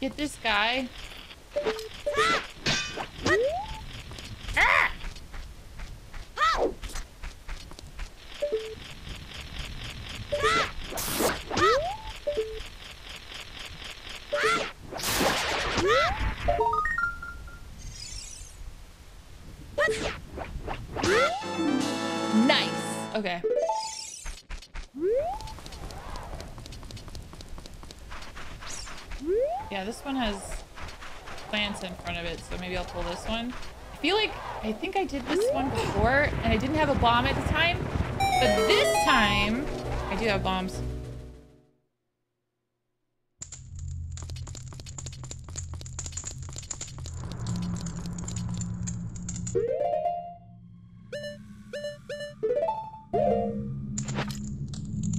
get this guy. Ah! I think I did this one before, and I didn't have a bomb at the time. But this time, I do have bombs.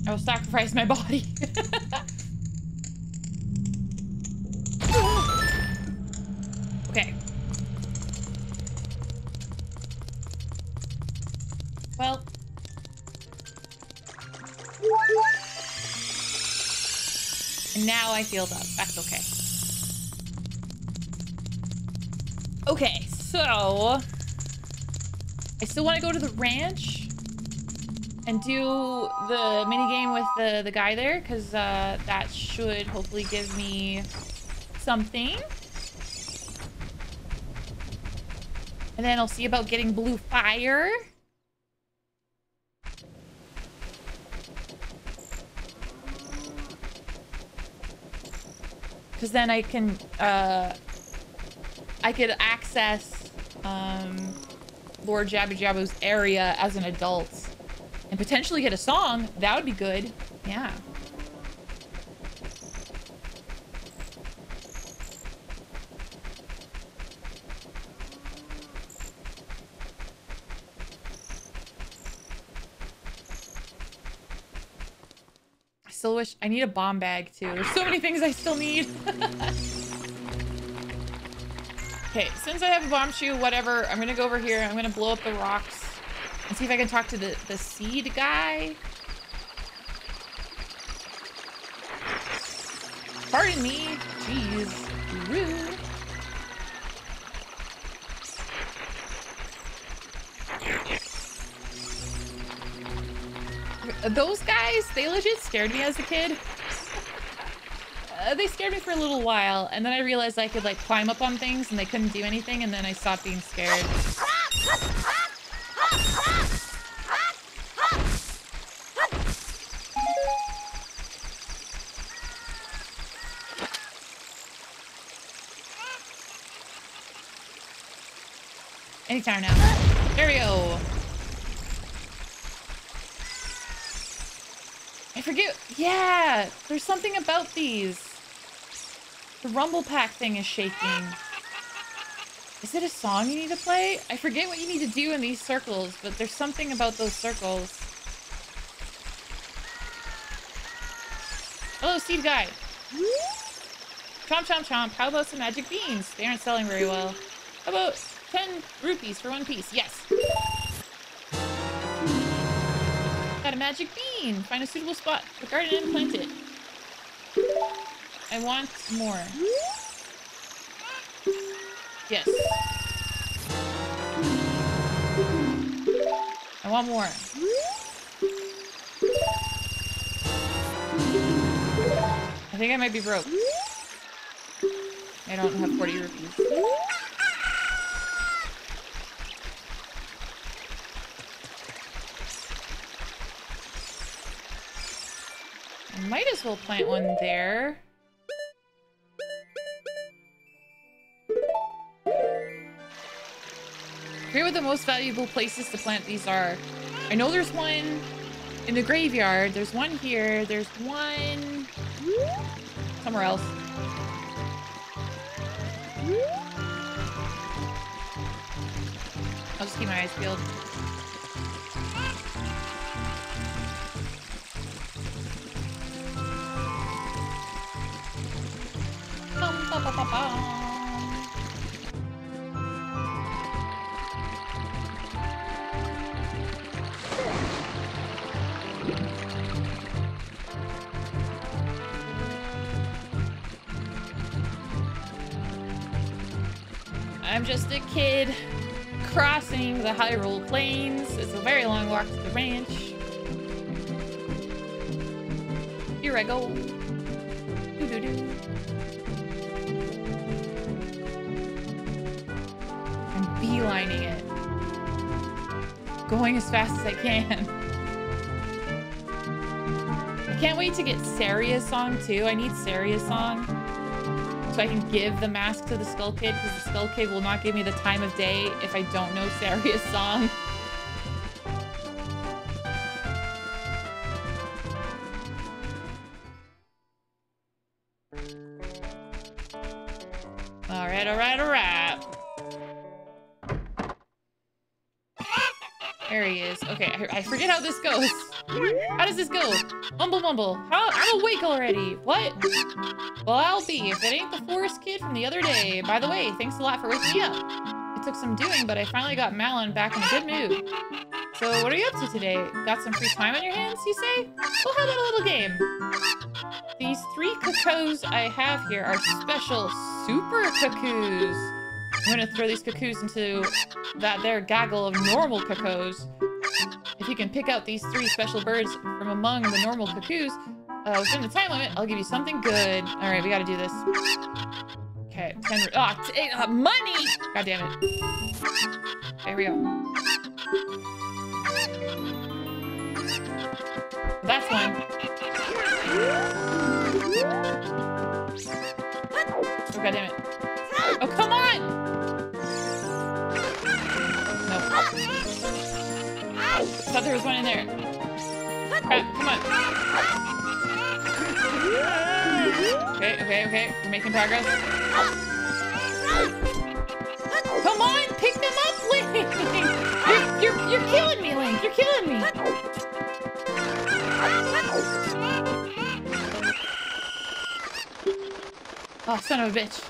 I will sacrifice my body. Feel that. That's okay. Okay, so... I still want to go to the ranch and do the mini game with the, the guy there, because uh, that should hopefully give me something. And then I'll see about getting blue fire. Because then I can, uh, I could access um, Lord Jabu Jabu's area as an adult and potentially get a song. That would be good. Yeah. Still wish I need a bomb bag too. There's so many things I still need. okay, since I have a Bombchu, whatever, I'm gonna go over here. I'm gonna blow up the rocks and see if I can talk to the, the seed guy. Pardon me. Jeez. Rude. Those guys, they legit scared me as a kid. Uh, they scared me for a little while, and then I realized I could like climb up on things and they couldn't do anything, and then I stopped being scared. Anytime now. There we go. Forget. Yeah, there's something about these. The rumble pack thing is shaking. Is it a song you need to play? I forget what you need to do in these circles, but there's something about those circles. Hello, seed guy. Chomp, chomp, chomp. How about some magic beans? They aren't selling very well. How about 10 rupees for one piece? Yes. Got a magic bean. Find a suitable spot. The garden and plant it. I want more. Yes. I want more. I think I might be broke. I don't have 40 rupees. I might as well plant one there. Here what the most valuable places to plant these are. I know there's one in the graveyard. There's one here. There's one somewhere else. I'll just keep my eyes peeled. I'm just a kid crossing the Hyrule Plains. It's a very long walk to the ranch. Here I go. Beelining it. Going as fast as I can. I can't wait to get Saria's song too. I need Saria's song so I can give the mask to the Skull Kid because the Skull Kid will not give me the time of day if I don't know Saria's song. this goes. How does this go? Mumble mumble. How, I'm awake already. What? Well, I'll be if it ain't the forest kid from the other day. By the way, thanks a lot for waking me up. It took some doing, but I finally got Malon back in a good mood. So what are you up to today? Got some free time on your hands, you say? Well, how about a little game? These three cuckoos I have here are special super cuckoos. I'm gonna throw these cuckoos into that there gaggle of normal cuckoos. If you can pick out these three special birds from among the normal cuckoos, uh, within the time limit, I'll give you something good. All right, we gotta do this. Okay, 10, ah, t- uh, money! God damn it. There we go. That's one. Oh, God damn it. Oh, come on! No. Thought there was one in there. Crap, come on. Okay, okay, okay. We're making progress. Come on, pick them up, Link! You're, you're, you're killing me, Link. You're killing me. Oh, son of a bitch.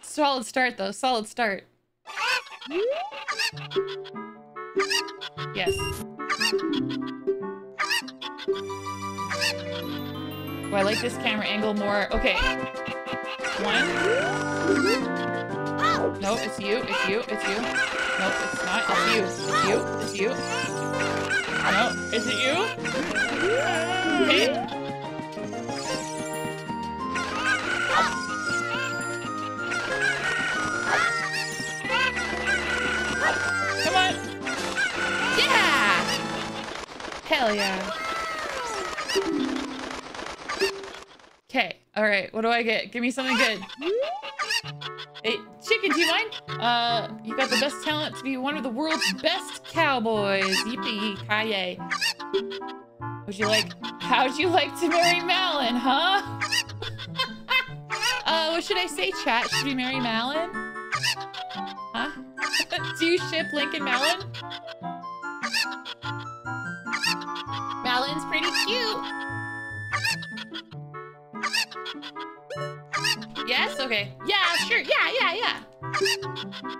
Solid start, though. Solid start. Yes. Oh, I like this camera angle more. Okay. One. No, it's you. It's you. It's you. No, it's not. It's you. It's you. It's you. No, is it you? Okay. Hell yeah. Okay. All right. What do I get? Give me something good. Hey, chicken, do you mind? Uh, you got the best talent to be one of the world's best cowboys. Yippee ki Would you like? How'd you like to marry Malon, huh? uh, what should I say, chat? Should we marry Malon? Huh? do you ship and Malon? Malon's pretty cute. Yes? Okay. Yeah, sure. Yeah, yeah, yeah.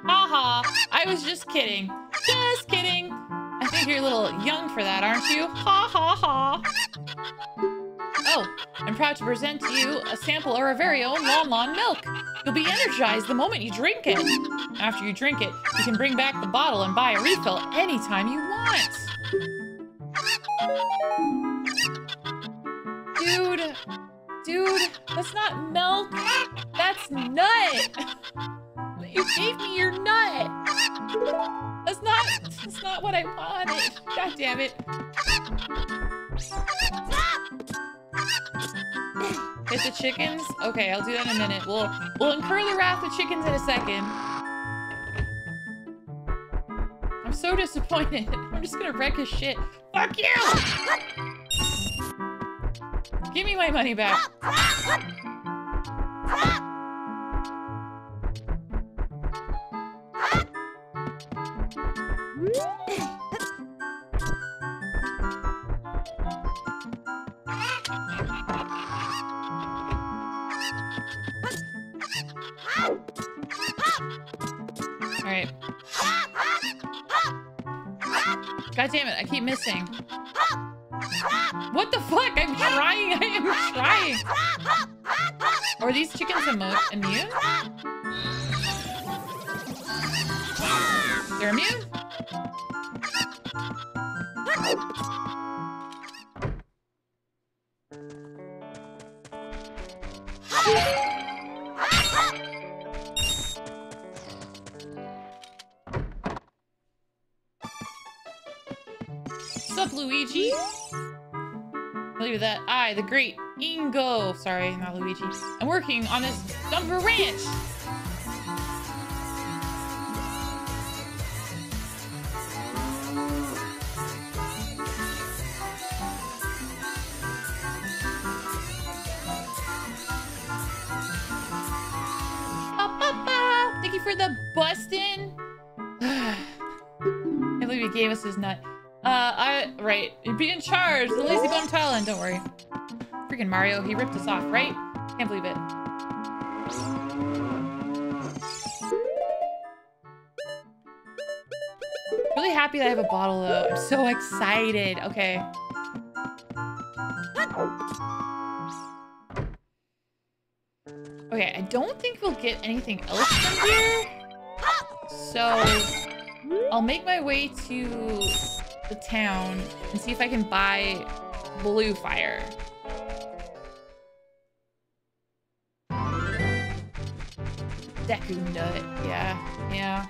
Haha. I was just kidding. Just kidding. I think you're a little young for that, aren't you? Ha ha ha. Oh, I'm proud to present to you a sample of our very own Lon Lon milk. You'll be energized the moment you drink it. After you drink it, you can bring back the bottle and buy a refill anytime you want. Dude, dude, that's not milk. That's nut. You gave me your nut. That's not, that's not what I wanted. God damn it. Hit the chickens? Okay, I'll do that in a minute. We'll we'll incur the wrath of chickens in a second. I'm so disappointed. I'm just gonna wreck his shit. Fuck you! Give me my money back. God damn it, I keep missing. What the fuck? I'm trying, I am trying. Are these chickens immune? They're immune? What's Luigi? Look at that. I, the great Ingo. Sorry, not Luigi. I'm working on this Dumper Ranch. For the bustin'. I believe he gave us his nut. Uh, I, right. You'd be in charge. The lazy bone Talon. Don't worry. Freaking Mario, he ripped us off, right? Can't believe it. Really happy that I have a bottle though. I'm so excited. Okay. Okay, I don't think we'll get anything else from here. So, I'll make my way to the town and see if I can buy blue fire. Deku nut, yeah, yeah.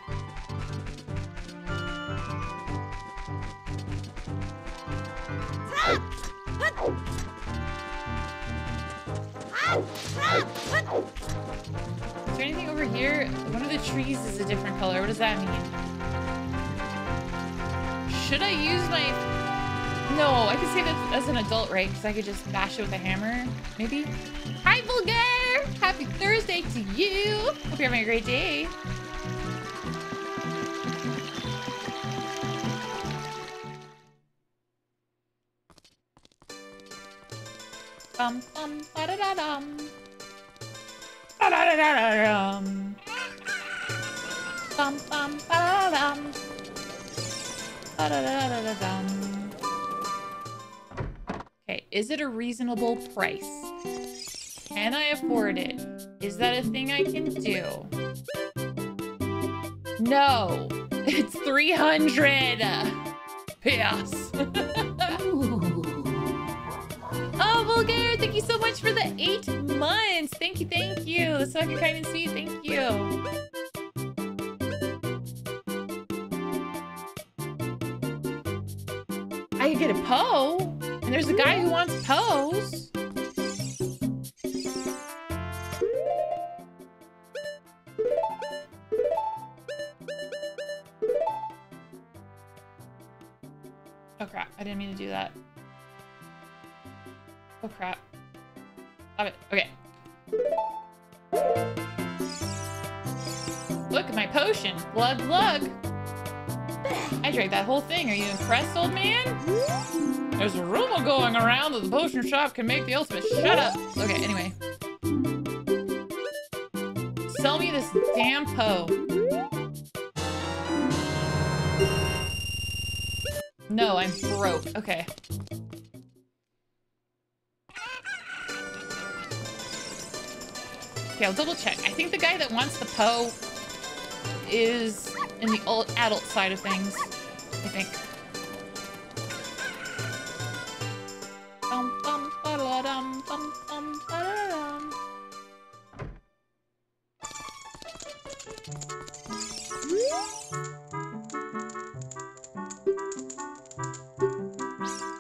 Is there anything over here? One of the trees is a different color. What does that mean? Should I use my... No, I could say that as an adult, right? Because I could just bash it with a hammer, maybe? Hi, Vulgar! Happy Thursday to you! Hope you're having a great day. Bum, bum, ba-da-da-dum. Ba-da-da-da-da-dum. Bum, bum, ba-da-da-dum. Ba-da-da-da-da-dum. Okay, is it a reasonable price? Can I afford it? Is that a thing I can do? No, it's 300. Yes. oh, Bulgaria, thank you so much for the eight months. Thank you, thank you. That's so kind and sweet. Thank you. I could get a Poe. And there's a guy who wants Poes. Oh crap, I didn't mean to do that. Oh crap. Stop it. Okay. Look at my potion. Glug glug. I drank that whole thing. Are you impressed, old man? There's a rumor going around that the potion shop can make the ultimate. Shut up. Okay, anyway. Sell me this damn Poe. No, I'm broke. Okay. Okay, I'll double check. I think the guy that wants the Poe is in the old adult side of things. I think.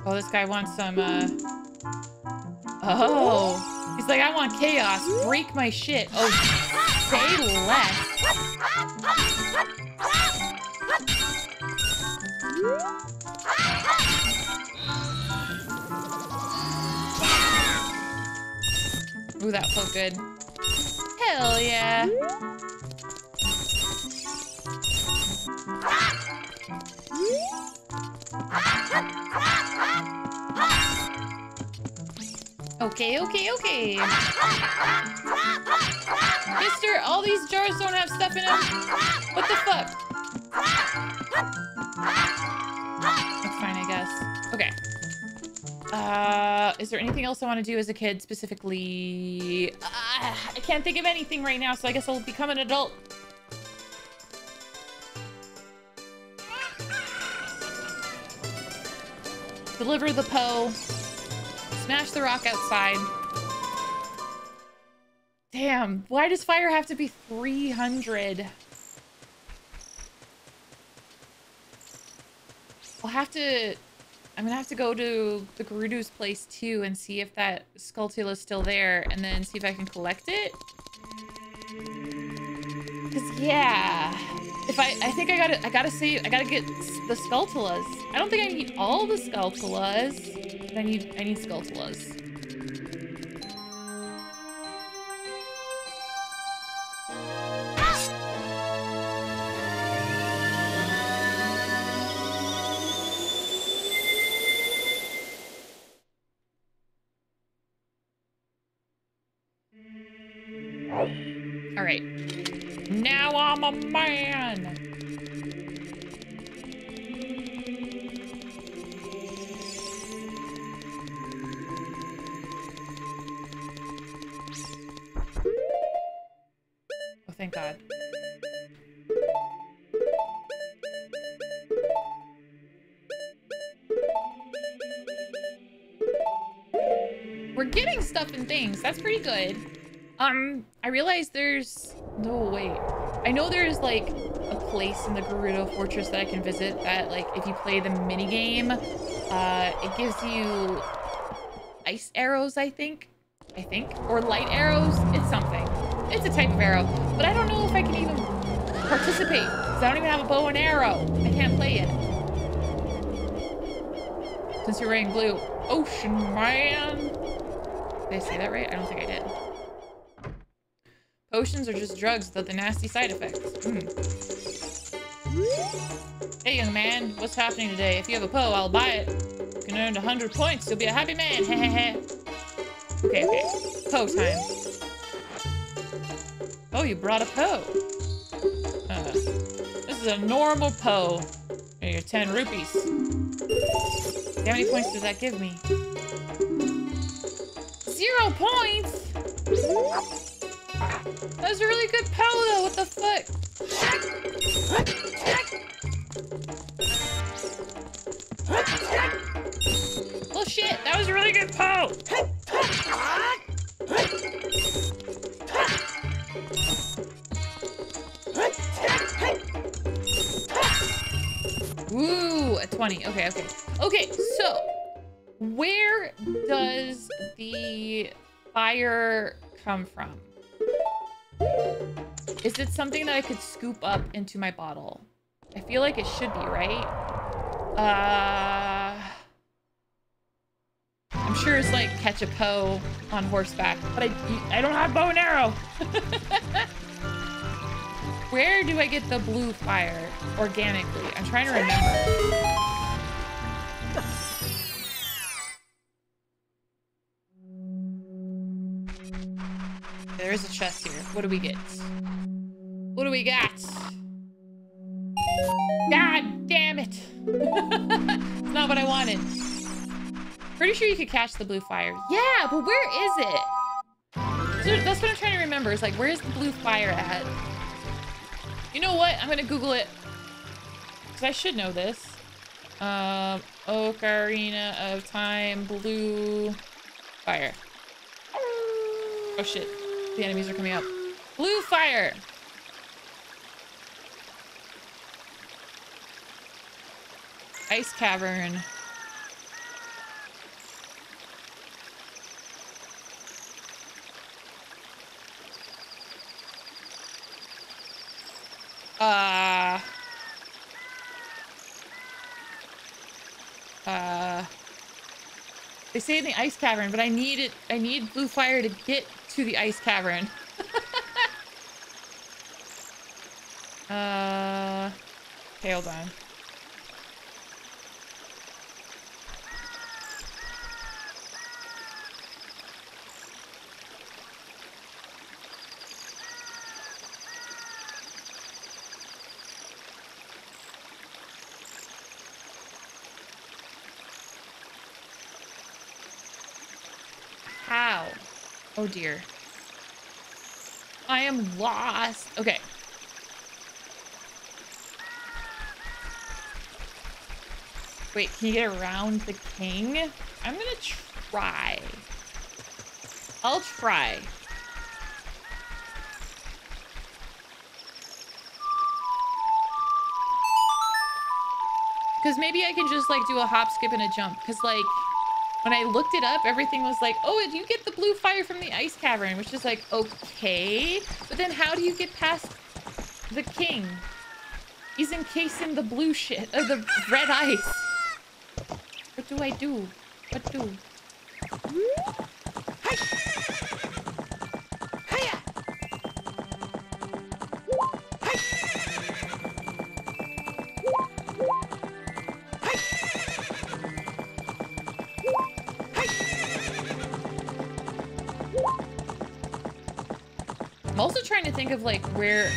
Oh, this guy wants some, uh... Oh. He's like, I want chaos. Break my shit. Oh, say less. Ooh, that felt good. Hell yeah. Okay, okay, okay. Mister, all these jars don't have stuff in them. What the fuck? Is there anything else I want to do as a kid specifically? Uh, I can't think of anything right now, so I guess I'll become an adult. Deliver the Poe. Smash the rock outside. Damn, why does fire have to be 300? We'll have to... I'm gonna have to go to the Gerudo's place too and see if that Skulltula is still there and then see if I can collect it. Cause yeah, if I, I think I gotta, I gotta save, I gotta get the Skulltulas. I don't think I need all the Skulltulas, but I need, I need Skulltulas. Man. Like, a place in the Gerudo Fortress that I can visit that, like, if you play the minigame, uh, it gives you ice arrows, I think. I think. Or light arrows. It's something. It's a type of arrow. But I don't know if I can even participate. Because I don't even have a bow and arrow. I can't play it. Since you're wearing blue. Ocean man. Did I say that right? I don't think I did. Potions are just drugs without the nasty side effects. Mm. Hey, young man, what's happening today? If you have a Poe, I'll buy it. You can earn 100 points. You'll be a happy man. Heh. Okay, okay. Poe time. Oh, you brought a Poe. Uh, this is a normal Poe. Here, your 10 rupees. How many points does that give me? Zero points? That was a really good Poe though, what the fuck? Well shit, that was a really good Poe! Woo, a 20. Okay, okay. Okay, so where does the fire come from? Is it something that I could scoop up into my bottle? I feel like it should be, right? Uh, I'm sure it's like catch a Poe on horseback, but I, I don't have bow and arrow. Where do I get the blue fire organically? I'm trying to remember. There is a chest here. What do we get? What do we got? God damn it. it's not what I wanted. Pretty sure you could catch the blue fire. Yeah, but where is it? That's what I'm trying to remember. Is like, where's the blue fire at? You know what? I'm gonna Google it. Because I should know this. Um, Ocarina of Time, blue fire. Oh shit. The enemies are coming up. Blue fire! Ice cavern. Uh... Uh... They say in the ice cavern, but I need it. I need blue fire to get to the ice cavern. uh, okay, hold on. How? Oh dear. I am lost. Okay. Wait, can you get around the king? I'm gonna try. I'll try. Because maybe I can just like do a hop, skip, and a jump. Because like when I looked it up, everything was like, oh, you get the blue fire from the ice cavern, which is like, okay. But then how do you get past the king? He's encased in the blue shit, or the red ice. What do I do? What do? Of like where,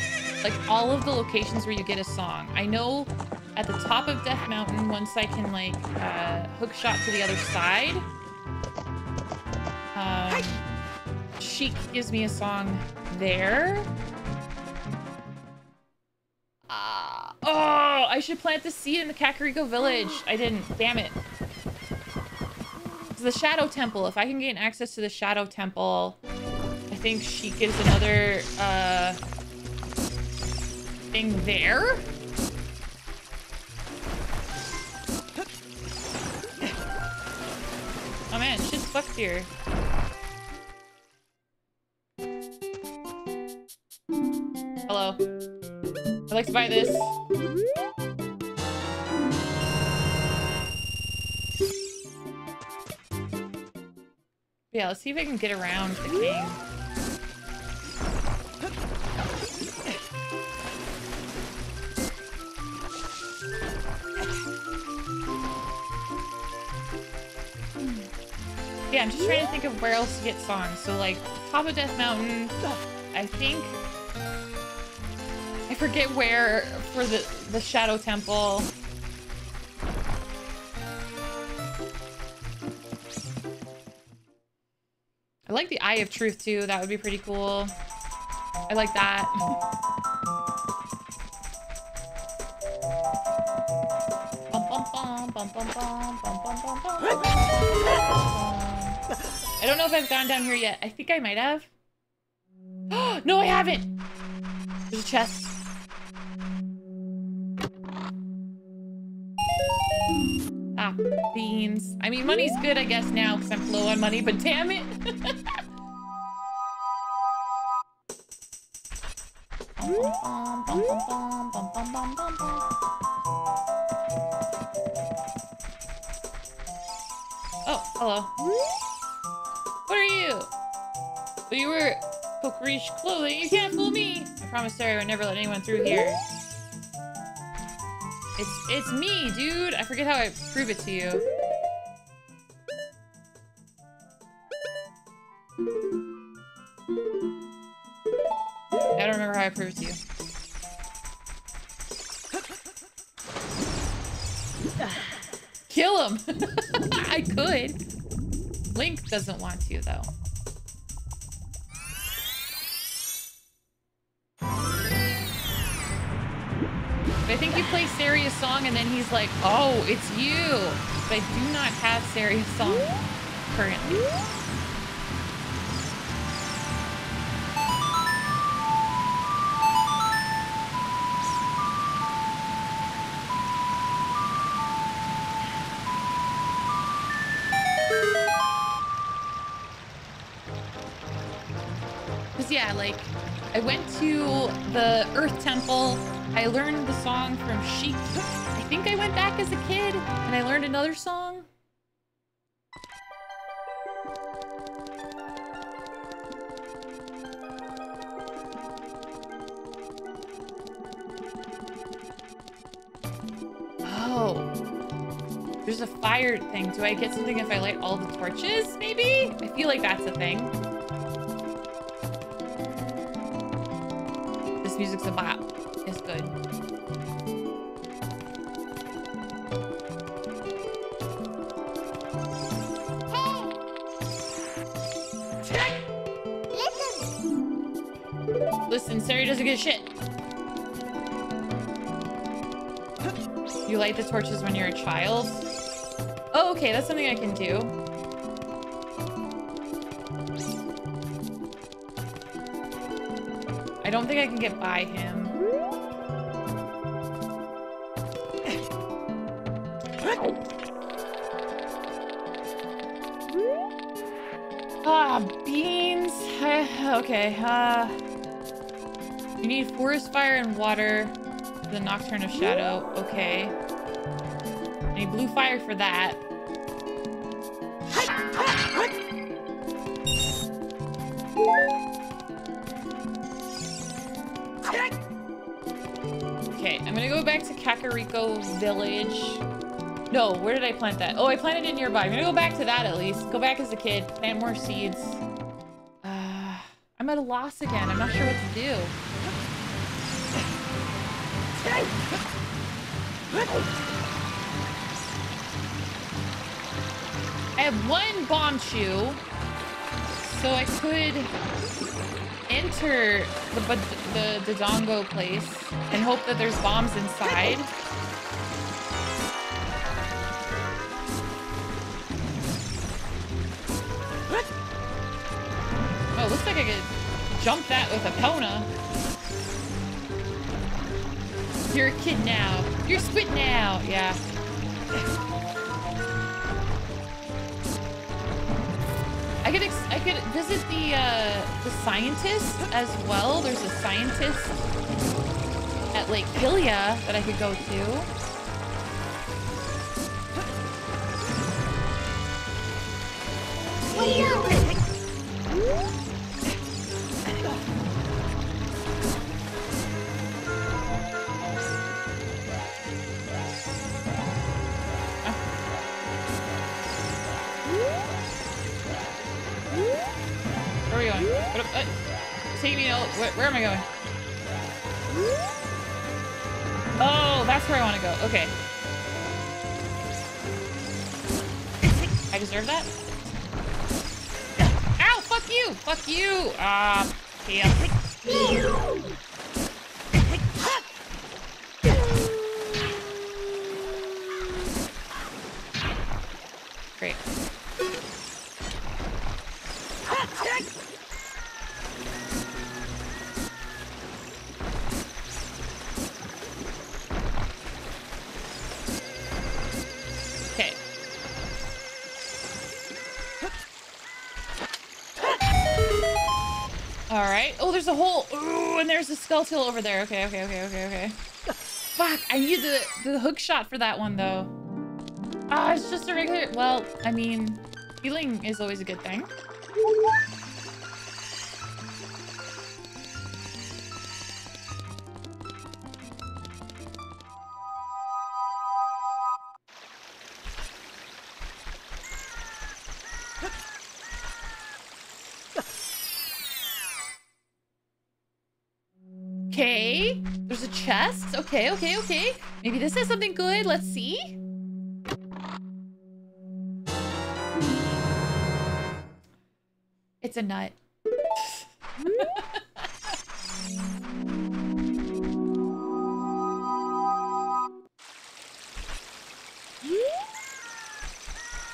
like all of the locations where you get a song. I know at the top of Death Mountain, once I can like uh, hook shot to the other side, um, Sheik gives me a song there. Uh, oh, I should plant the seed in the Kakariko village. I didn't. Damn it. It's the Shadow Temple. If I can gain access to the Shadow Temple, think she gives another uh, thing there. Oh man, shit's fucked here. Hello. I'd like to buy this. Yeah, let's see if I can get around the king. I'm just trying to think of where else to get songs. So like top of Death Mountain, I think I forget where for the the Shadow Temple. I like the Eye of Truth too. That would be pretty cool. I like that. Don't know if I've gone down here yet. I think I might have. no, I haven't. There's a chest. Ah, beans. I mean, money's good, I guess, now, because I'm low on money, but damn it. Bum, bum, Oh, you wear Kokorish clothing. You can't fool me. I promised Saria I would never let anyone through here. It's it's me, dude. I forget how I prove it to you. I don't remember how I prove it to you. Kill him! I could. Link doesn't want to, though. Song and then he's like, oh, it's you. But I do not have Saria's song currently. Cause yeah, like I went to the Earth Temple. I learned song from Sheik. I think I went back as a kid and I learned another song. Oh. There's a fire thing. Do I get something if I light all the torches, maybe? I feel like that's a thing. This music's a bop. It's good. Listen, Sari doesn't a shit. You light the torches when you're a child? Oh, okay, that's something I can do. I don't think I can get by him. Forest fire and water the Nocturne of Shadow. Okay. I need blue fire for that. Okay, I'm gonna go back to Kakariko Village. No, where did I plant that? Oh, I planted it nearby. I'm gonna go back to that at least. Go back as a kid, plant more seeds. Uh, I'm at a loss again. I'm not sure what to do. I have one Bombchu, so I could enter the the Dodongo place and hope that there's bombs inside. Oh, looks like I could jump that with a Pona. You're a kid now. You're squid now. Yeah. I could I could visit the uh, the scientist as well. There's a scientist at Lake Hylia that I could go to. Oh, there's a hole. Ooh, and there's a Skulltula over there. Okay, okay, okay, okay, okay. Fuck, I need the, the hook shot for that one, though. Ah, it's just a regular... Well, I mean, healing is always a good thing. There's a chest. Okay, okay, okay. Maybe this is something good. Let's see. It's a nut.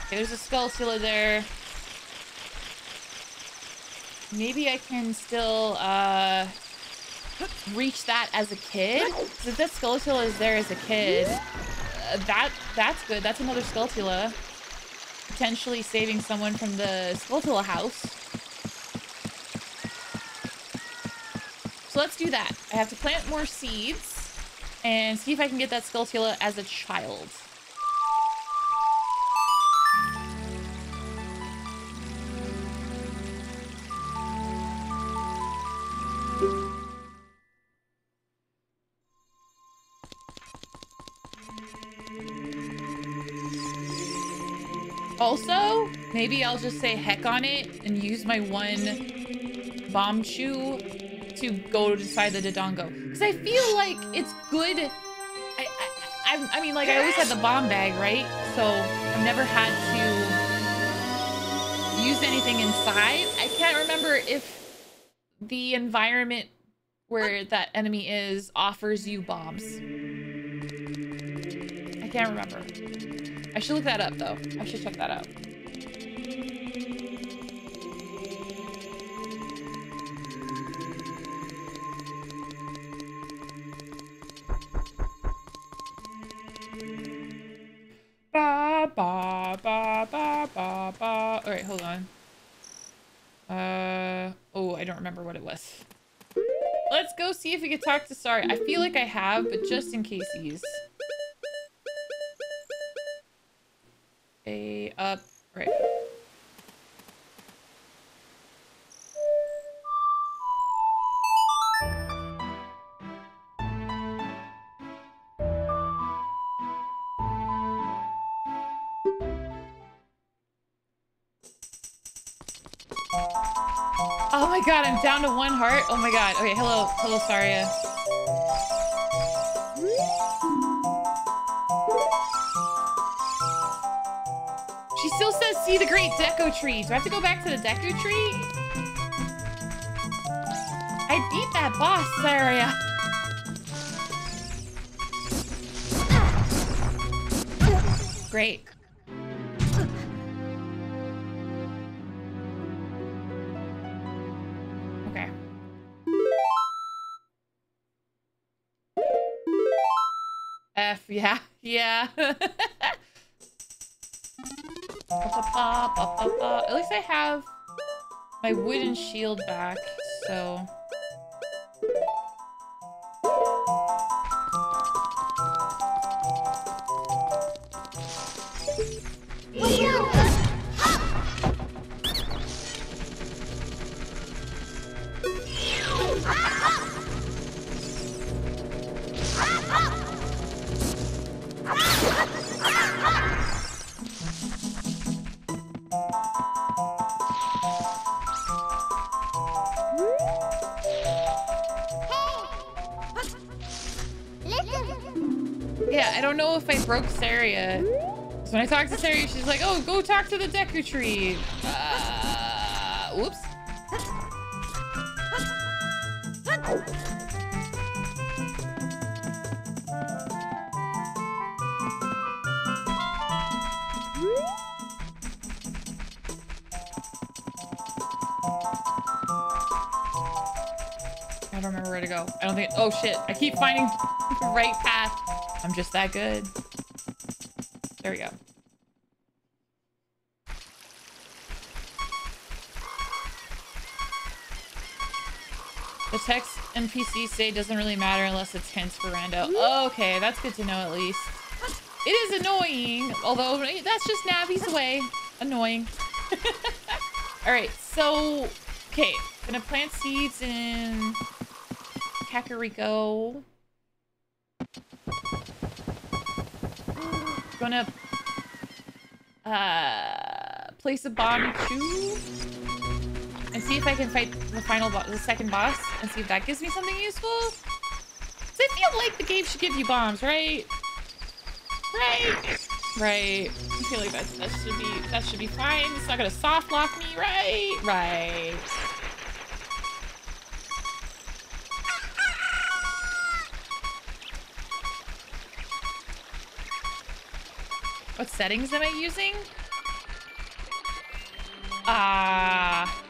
Okay, there's a Skulltula there. Maybe I can still uh, reach that as a kid. If that Skulltula is there as a kid, uh, that that's good. That's another Skulltula. Potentially saving someone from the Skulltula house. So let's do that. I have to plant more seeds and see if I can get that Skulltula as a child. Maybe I'll just say heck on it and use my one Bombchu to go inside the Dodongo. Because I feel like it's good. I, I, I, I mean, like, I always had the bomb bag, right? So I've never had to use anything inside. I can't remember if the environment where that enemy is offers you bombs. I can't remember. I should look that up though. I should check that out. Ba ba ba ba ba. All right, hold on. Uh oh, I don't remember what it was. Let's go see if we can talk to Saria. I feel like I have, but just in case he's. A up, right. Down to one heart. Oh my god. Okay, hello, hello, Saria. She still says see the great Deku tree. Do I have to go back to the Deku tree? I beat that boss, Saria. Great. Yeah, yeah. At least I have my wooden shield back, so... Talked to Saria, she's like, oh, go talk to the Deku tree. Uh, whoops. I don't remember where to go. I don't think. Oh shit! I keep finding the right path. I'm just that good. There we go. The text NPC say doesn't really matter unless it's hints for rando. Okay, that's good to know at least. It is annoying, although that's just Navi's way. Annoying. All right, so okay, gonna plant seeds in Kakariko. Gonna uh, place a bomb too, and see if I can fight the final, bo the second boss, and see if that gives me something useful. Cause I feel like the game should give you bombs, right? Right? Right. I feel like that that should be that should be fine. It's not gonna soft lock me, right? Right. What settings am I using? Ah. Uh,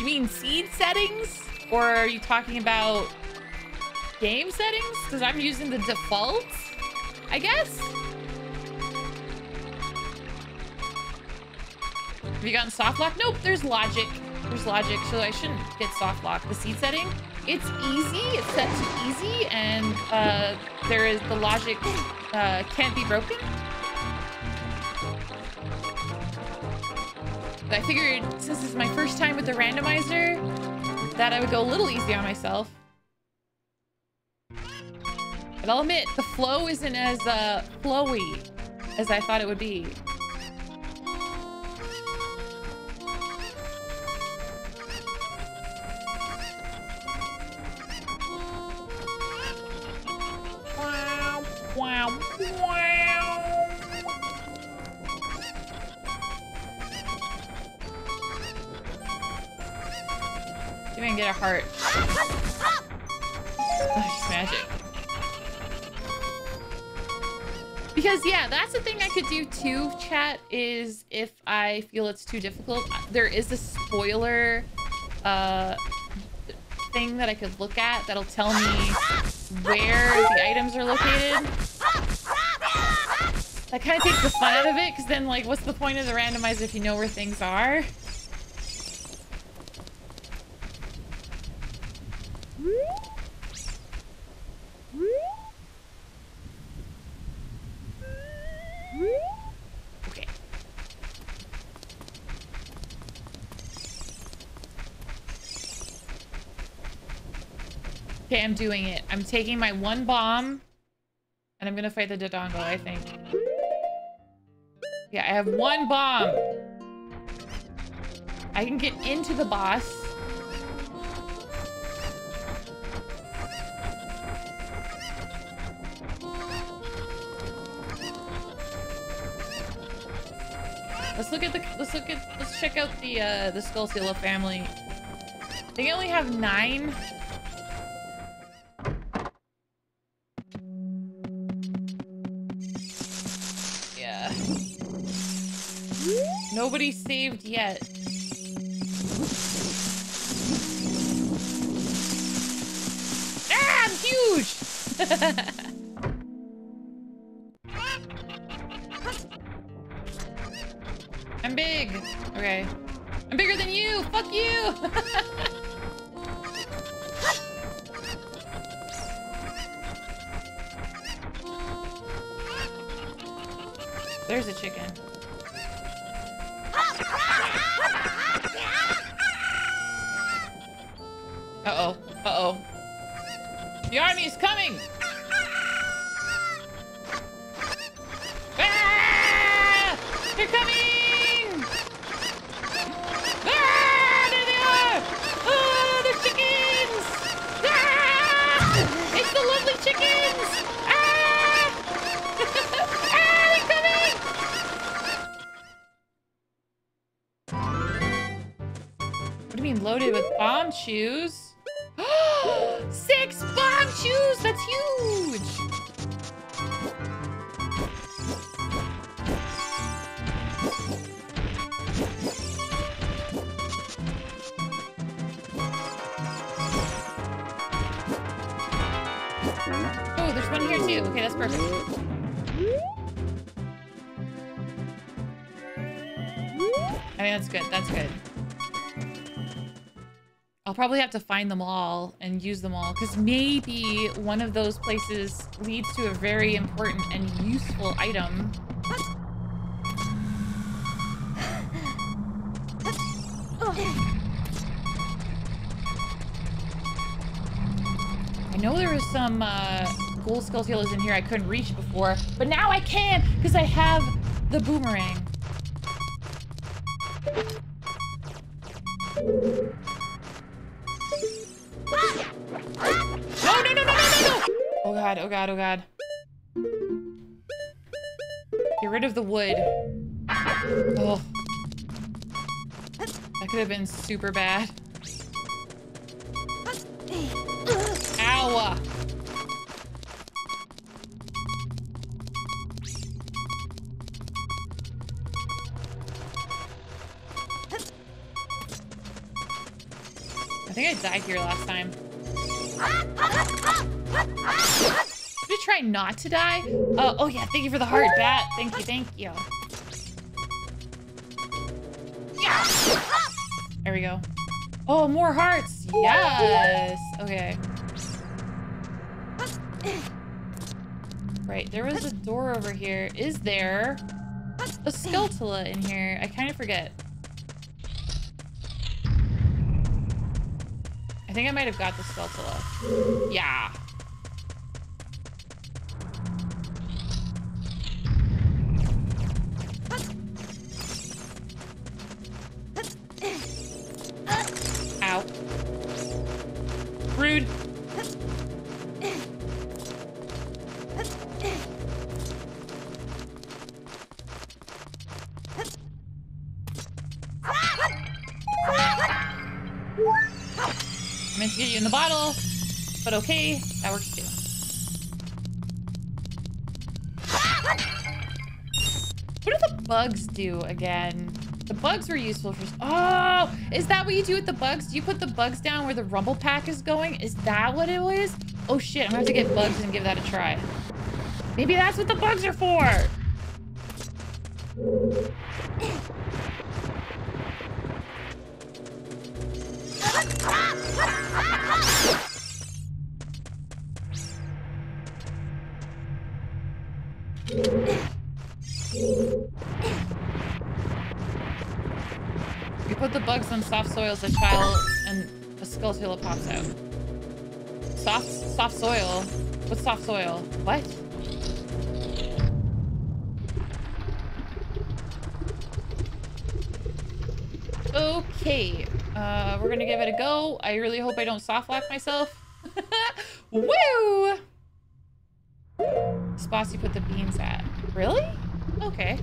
you mean seed settings? Or are you talking about game settings? Because I'm using the default, I guess? Have you gotten soft lock? Nope, there's logic. There's logic, so I shouldn't get soft lock. The seed setting, it's easy. It's set to easy, and uh, there is the logic uh, can't be broken. I figured since this is my first time with the randomizer, that I would go a little easy on myself. But I'll admit, the flow isn't as uh, flowy as I thought it would be. Get a heart. Just magic. Because yeah, that's the thing I could do too, chat, is if I feel it's too difficult, there is a spoiler uh, thing that I could look at that'll tell me where the items are located. That kind of takes the fun out of it, because then, like, what's the point of the randomizer if you know where things are? Okay. Okay, I'm doing it. I'm taking my one bomb, and I'm gonna fight the Dodongo, I think. Yeah, I have one bomb. I can get into the boss. Let's look at the let's look at let's check out the uh the Skulltula family. They only have nine. Yeah. Nobody saved yet. Ah, I'm huge! I'm big. Okay. I'm bigger than you. Fuck you. There's a chicken. Uh-oh. Uh-oh. The army is coming! Ah! They're coming! Chickens! Ah! ah, coming! What do you mean loaded with Bombchus? Six bomb shoes! That's huge! I mean, that's good. That's good. I'll probably have to find them all and use them all because maybe one of those places leads to a very important and useful item. I know there was some uh, gold skulltulas in here I couldn't reach before, but now I can because I have the boomerang. No, no, no, no, no, no! Oh god, oh god, oh god. Get rid of the wood. Oh. That could have been super bad. Died here last time. Should I try not to die? Oh, oh yeah, thank you for the heart, Bat. Thank you, thank you. There we go. Oh, more hearts. Yes. Okay. Right, there was a door over here. Is there a Skulltula in here? I kind of forget. I think I might have got the Skulltula. Yeah. Do again? The bugs were useful for... Oh, is that what you do with the bugs? Do you put the bugs down where the rumble pack is going? Is that what it was? Oh shit, I'm gonna have to get bugs and give that a try. Maybe that's what the bugs are for. Soils, a child and a skulltula pops out. Soft soft soil? What's soft soil? What? Okay. Uh, we're gonna give it a go. I really hope I don't soft lock myself. Woo! Spots you put the beans at. Really? Okay.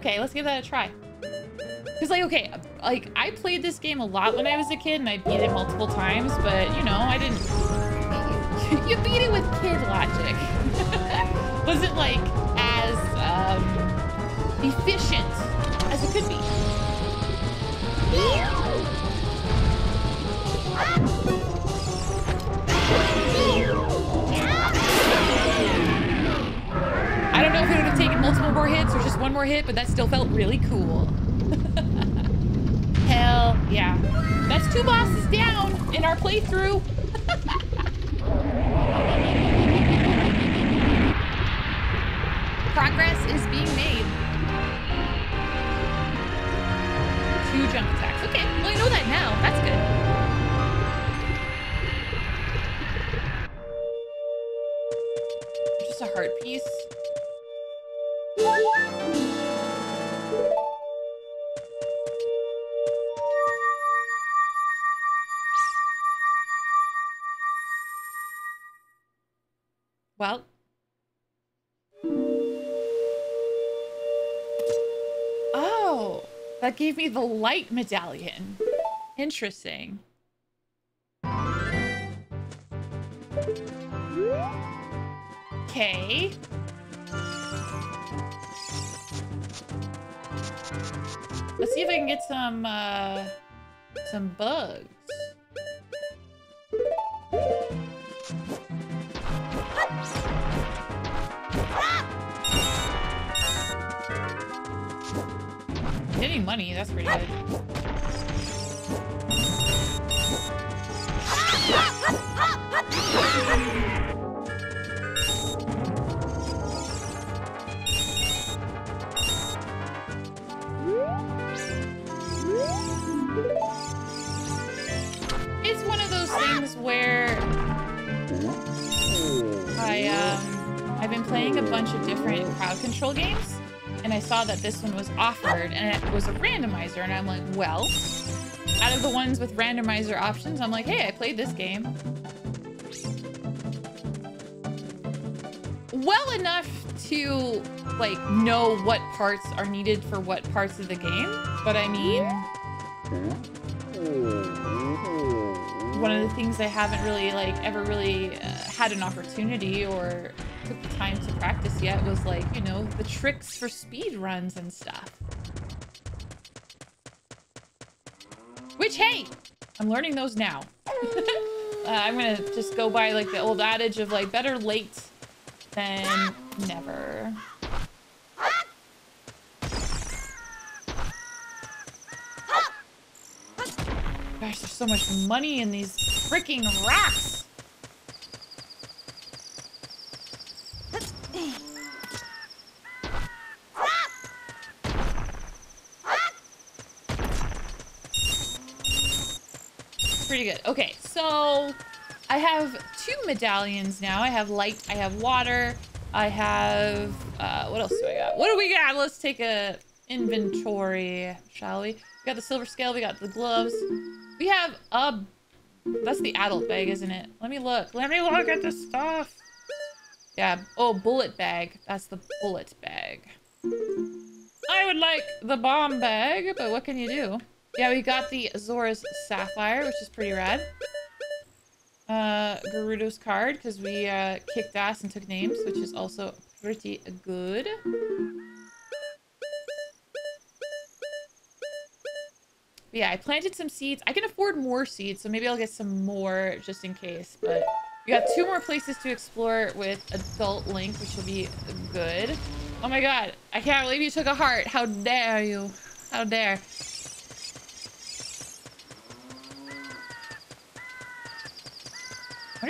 Okay, let's give that a try. Because, like, okay, like, I played this game a lot when I was a kid, and I beat it multiple times, but, you know, I didn't... you beat it with kid logic. Wasn't, like, as, um, efficient as it could be. One more hit, but that still felt really cool. Hell yeah. That's two bosses down in our playthrough. That gave me the light medallion. Interesting. Okay. Let's see if I can get some, uh, some bugs. Money, that's pretty good. It's one of those things where I um I've been playing a bunch of different crowd control games and I saw that this one was offered and it was a randomizer and I'm like, well, out of the ones with randomizer options, I'm like, hey, I played this game. Well enough to like know what parts are needed for what parts of the game, but I mean, one of the things I haven't really like ever really uh, had an opportunity or took the time to practice yet was like, you know, the tricks for speed runs and stuff. Which, hey, I'm learning those now. uh, I'm gonna just go by like the old adage of like better late than never. Gosh, there's so much money in these freaking racks. Pretty good. Okay, so I have two medallions now. I have light, I have water, I have, uh, what else do I got? What do we got? Let's take a inventory, shall we? We got the silver scale, we got the gloves. We have a, that's the adult bag, isn't it? Let me look. Let me look at the stuff. Yeah, oh, bullet bag. That's the bullet bag. I would like the bomb bag, but what can you do? Yeah, we got the Zora's Sapphire, which is pretty rad. Uh, Gerudo's card, because we uh, kicked ass and took names, which is also pretty good. But yeah, I planted some seeds. I can afford more seeds, so maybe I'll get some more just in case. But we got two more places to explore with Adult Link, which will be good. Oh my god, I can't believe you took a heart. How dare you? How dare.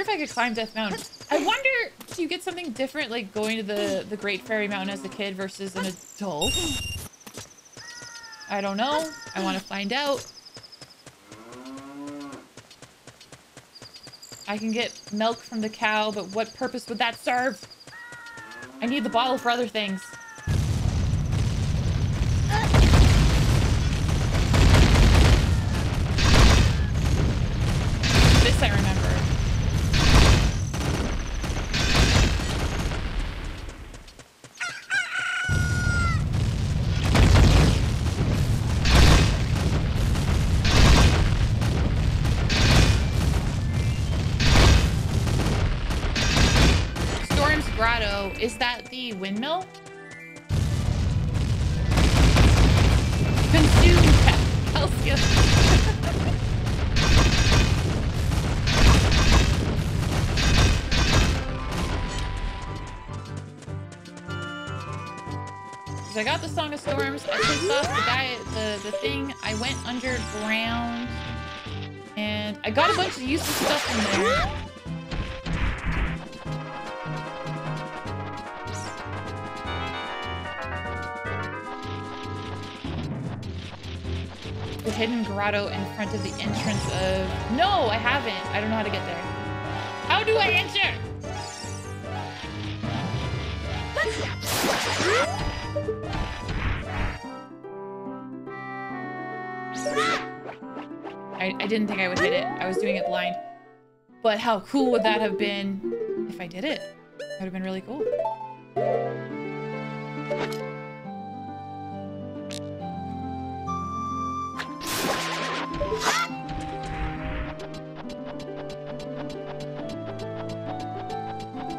Wonder if I could climb Death Mountain. I wonder, do you get something different like going to the, the Great Fairy Fountain as a kid versus an adult? I don't know. I want to find out. I can get milk from the cow, but what purpose would that serve? I need the bottle for other things. Windmill? Consume Calcium. I got the Song of Storms, I pissed off the guy, the, the thing, I went underground, and I got a bunch of useless stuff in there. The hidden grotto in front of the entrance of... No, I haven't. I don't know how to get there. How do I enter? I, I didn't think I would hit it. I was doing it blind. But how cool would that have been if I did it? That would have been really cool.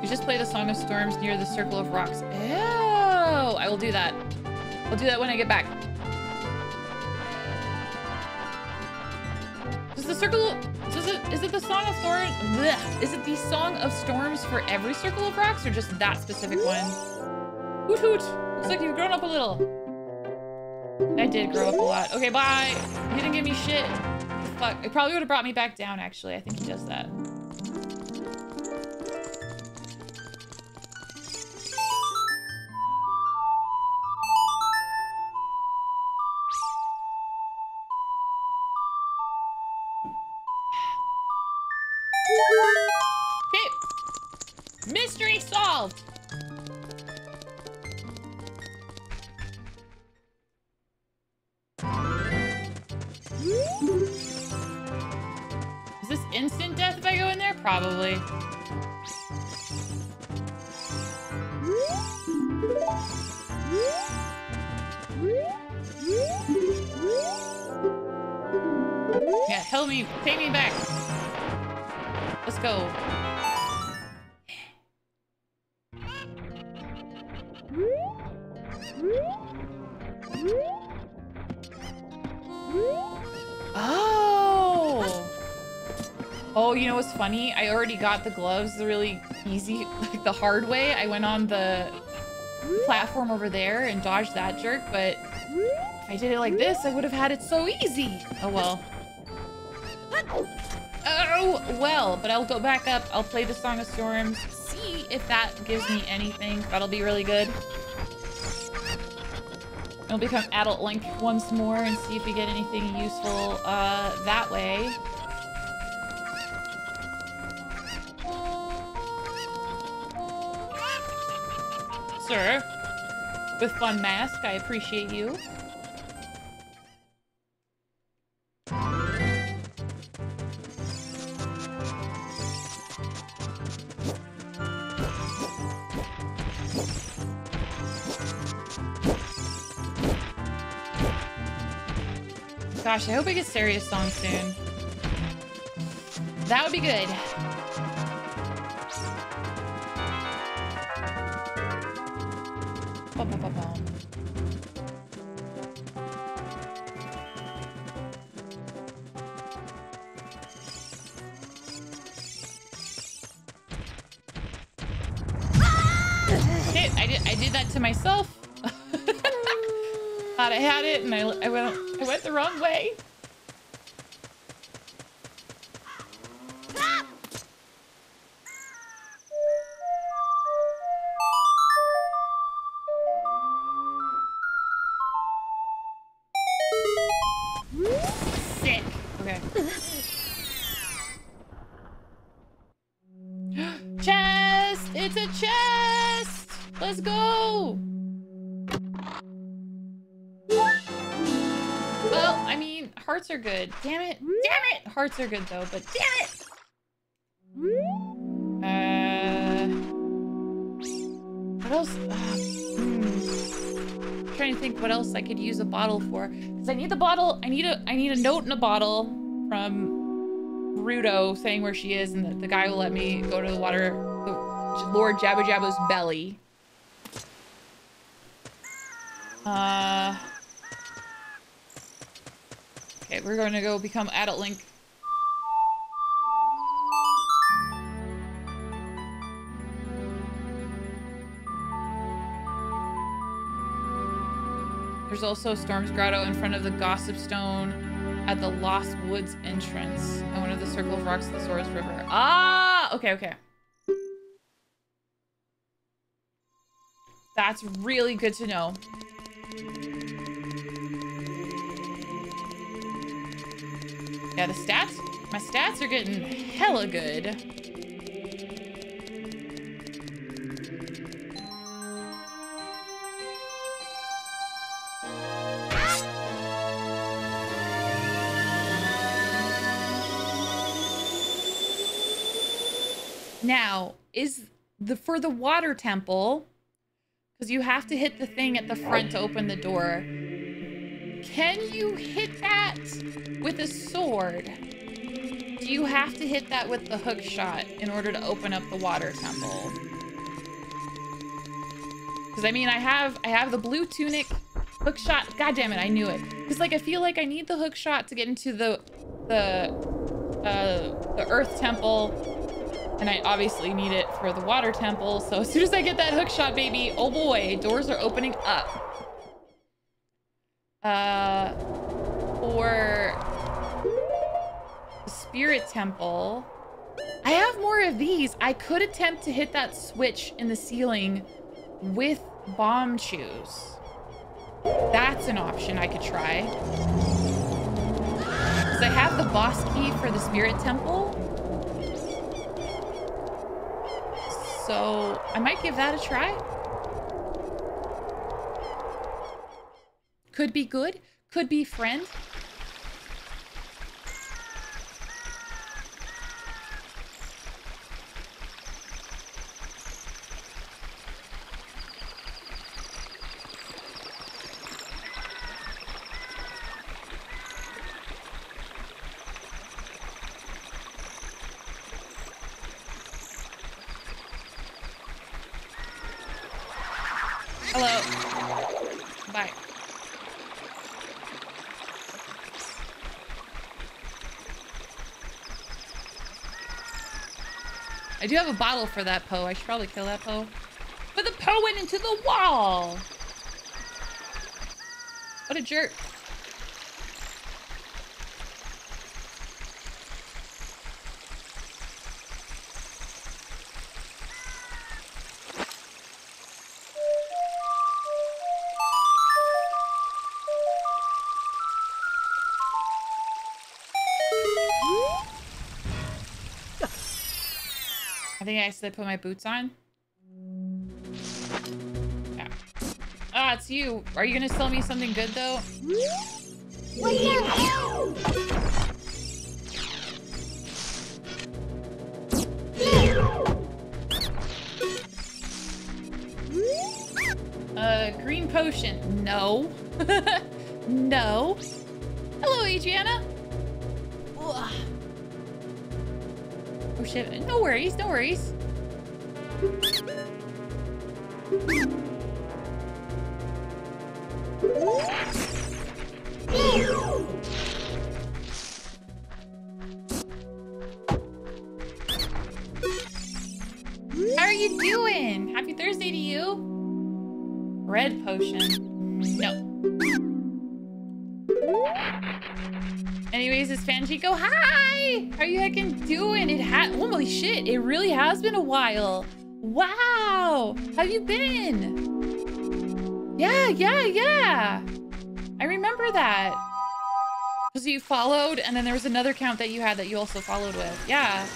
You just play the Song of Storms near the Circle of Rocks. Oh, I will do that. I'll do that when I get back. Does the circle does it is it the song of bleh, is it the song of storms for every circle of rocks or just that specific one? Hoot hoot. Looks like you've grown up a little. I did grow up a lot. Okay, bye. He didn't give me shit. Fuck. It probably would have brought me back down actually. I think he does that. Okay. Mystery solved. Instant death if I go in there? Probably. Yeah, help me. Take me back. Let's go. Oh, you know what's funny? I already got the gloves the really easy, like the hard way. I went on the platform over there and dodged that jerk, but if I did it like this, I would have had it so easy. Oh well. Oh, well, but I'll go back up. I'll play the Song of Storms, see if that gives me anything. That'll be really good. I'll become Adult Link once more and see if we get anything useful uh, that way. Sir, with fun mask, I appreciate you. Gosh, I hope I get Saria's Song soon. That would be good. To myself. Thought I had it and I, I went I went the wrong way. Good. Damn it. Damn it! Hearts are good though, but damn it! Uh, what else? Uh, hmm. trying to think what else I could use a bottle for. Because I need the bottle. I need a. I need a note in a bottle from Ruto saying where she is, and the, the guy will let me go to the water, the Lord Jabu-Jabu's belly. Uh. Okay, we're going to go become Adult Link. There's also Storm's Grotto in front of the Gossip Stone at the Lost Woods entrance and one of the Circle of Rocks of the Zora's River. Ah! Okay, okay. That's really good to know. Yeah, the stats, my stats are getting hella good. Now, is the for the water temple, because you have to hit the thing at the front to open the door, can you hit that with a sword? Do you have to hit that with the hook shot in order to open up the water temple? Because I mean, I have I have the blue tunic hook shot. God damn it, I knew it. Because like I feel like I need the hook shot to get into the the uh, the earth temple, and I obviously need it for the water temple. So as soon as I get that hook shot, baby, oh boy, doors are opening up. Uh, the spirit temple. I have more of these. I could attempt to hit that switch in the ceiling with Bombchus. That's an option I could try. Because I have the boss key for the spirit temple. So I might give that a try. Could be good. Could be friend. Hello. Bye. I do you have a bottle for that Poe. I should probably kill that Poe. But the Poe went into the wall. What a jerk. Think I accidentally put my boots on. Yeah. Ah, it's you. Are you gonna sell me something good though? Uh, green potion. No. no. Hello, Adriana. Shit. No worries, no worries. Shit, it really has been a while. Wow! have you been? Yeah, yeah, yeah. I remember that. Because you followed, and then there was another count that you had that you also followed with. Yeah.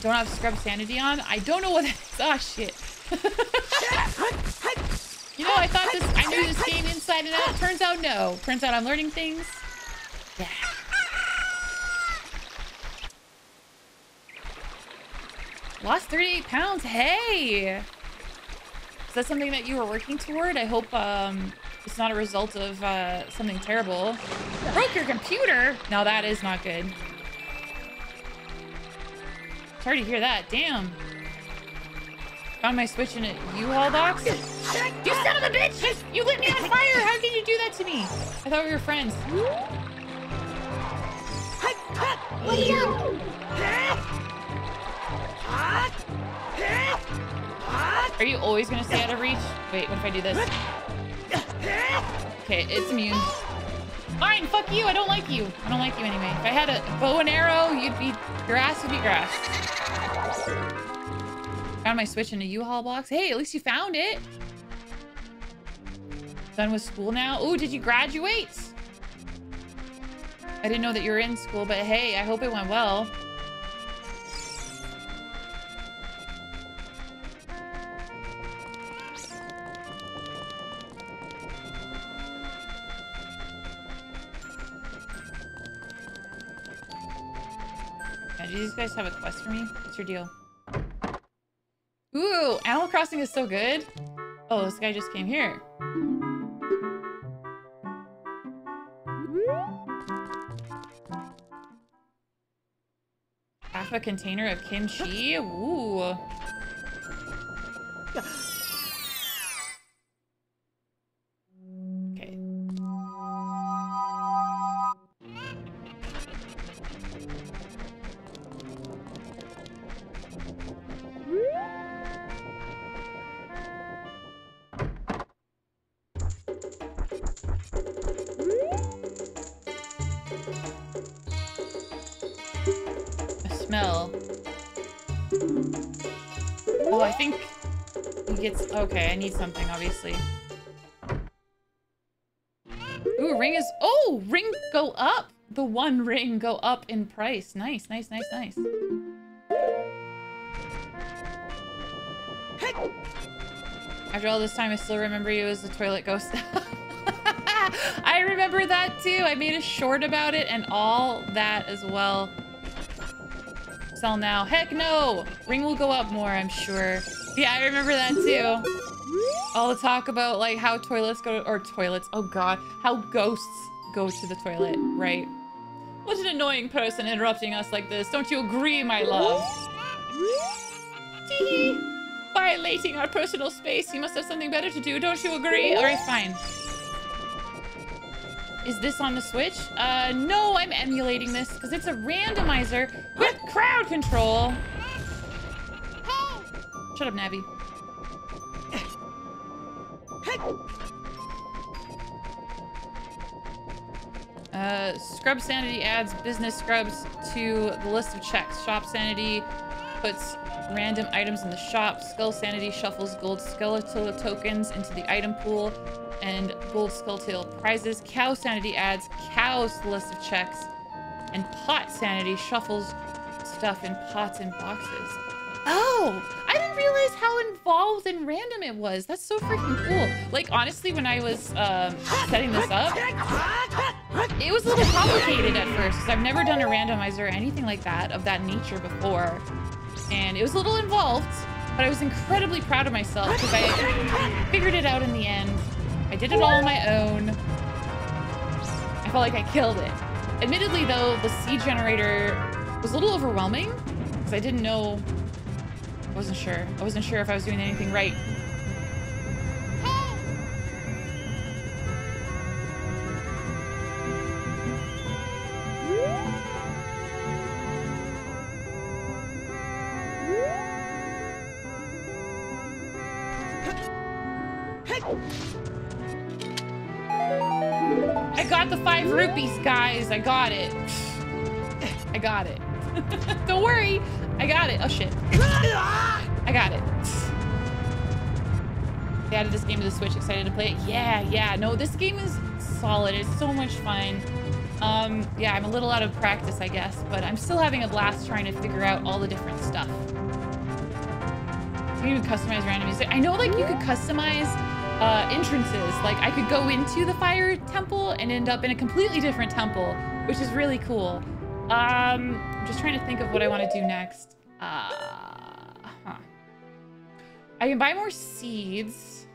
Don't have Scrub Sanity on? I don't know what that is. Oh, shit. you know, I thought this, I knew this game inside and out. Turns out no. Turns out I'm learning things. Yeah. Lost 38 pounds. Hey! Is that something that you were working toward? I hope um, it's not a result of uh, something terrible. Broke your computer? Now that is not good. Sorry to hear that. Damn. Found my switch in a U-Haul box? You son of a bitch! You lit me on fire! How can you do that to me? I thought we were friends. Are you always gonna stay out of reach? Wait, what if I do this? Okay, it's immune. Fine, fuck you. I don't like you. I don't like you anyway. If I had a bow and arrow, you'd be grass would be grass. Found my switch in a U-Haul box. Hey, at least you found it. Done with school now. Oh, did you graduate? I didn't know that you were in school, but hey, I hope it went well. Do these guys have a quest for me? What's your deal? Ooh, Animal Crossing is so good. Oh, this guy just came here. Half a container of kimchi? Ooh. Okay, I need something, obviously. Ooh, ring is... Oh, ring go up! The one ring go up in price. Nice, nice, nice, nice. Heck After all this time, I still remember you as the toilet ghost. I remember that too. I made a short about it and all that as well. Sell now. Heck no! Ring will go up more, I'm sure. Yeah, I remember that too. All the talk about like how toilets go or toilets. Oh god, how ghosts go to the toilet, right? What an annoying person interrupting us like this. Don't you agree, my love? Tee Violating our personal space. You must have something better to do. Don't you agree? Alright, fine. Is this on the Switch? Uh, no, I'm emulating this because it's a randomizer with crowd control. Shut up, Navi. Uh, Scrub Sanity adds business scrubs to the list of checks. Shop Sanity puts random items in the shop. Skull Sanity shuffles gold Skulltula tokens into the item pool and gold Skulltula prizes. Cow Sanity adds cows to the list of checks. And Pot Sanity shuffles stuff in pots and boxes. Oh, I didn't realize how involved and random it was. That's so freaking cool. Like, honestly, when I was um, setting this up, it was a little complicated at first because I've never done a randomizer or anything like that of that nature before. And it was a little involved, but I was incredibly proud of myself because I figured it out in the end. I did it all on my own. I felt like I killed it. Admittedly, though, the seed generator was a little overwhelming because I didn't know. I wasn't sure. I wasn't sure if I was doing anything right. I got the five rupees, guys. I got it. I got it. Don't worry. I got it. Oh, shit. I got it. They added this game to the Switch. Excited to play it? Yeah, yeah. No, this game is solid. It's so much fun. Um, yeah, I'm a little out of practice, I guess, but I'm still having a blast trying to figure out all the different stuff. You can even customize random music. I know, like, you could customize uh, entrances. Like, I could go into the fire temple and end up in a completely different temple, which is really cool. Um, I'm just trying to think of what I want to do next. Uh. I can buy more seeds.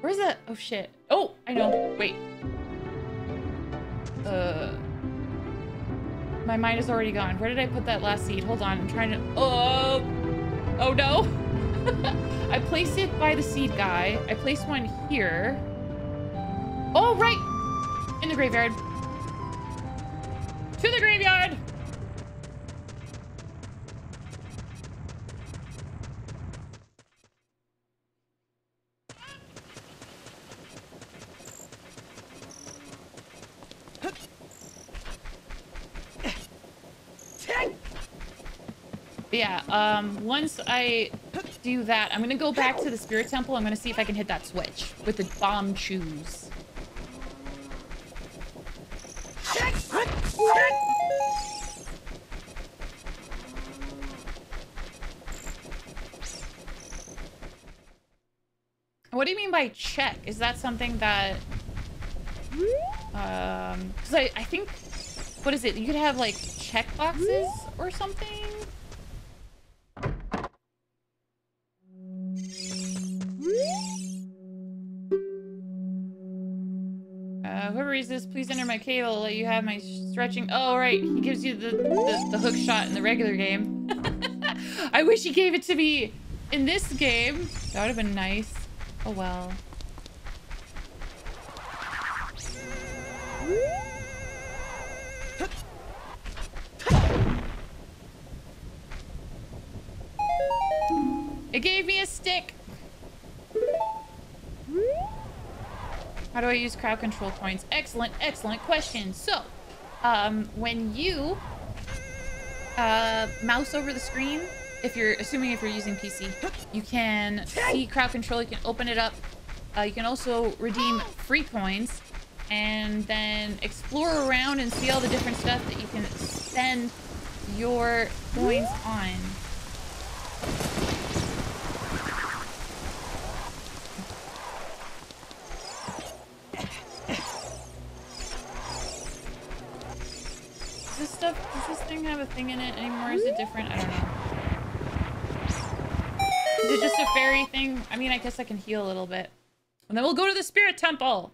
Where's that? Oh, shit. Oh, I know. Wait. Uh, my mind is already gone. Where did I put that last seed? Hold on. I'm trying to... Oh, oh no. I place it by the seed guy. I place one here. Oh, right. In the graveyard. To the graveyard. But yeah, um, once I do that, I'm gonna go back to the spirit temple. I'm gonna see if I can hit that switch with the Bombchus. Check what do you mean by check? Is that something that... Um, because I, I think... What is it? You could have, like, check boxes or something? Uh, whoever this, please enter my cable. I'll let you have my stretching. Oh, right. He gives you the, the, the hook shot in the regular game. I wish he gave it to me in this game. That would have been nice. Oh, well. It gave me a stick. How do I use crowd control points? Excellent, excellent question. So, um, when you uh, mouse over the screen, if you're assuming if you're using PC, you can see crowd control. You can open it up. Uh, you can also redeem free coins and then explore around and see all the different stuff that you can spend your coins on. Stuff, does this thing have a thing in it anymore? Is it different? I don't know. Is it just a fairy thing? I mean, I guess I can heal a little bit. And then we'll go to the spirit temple.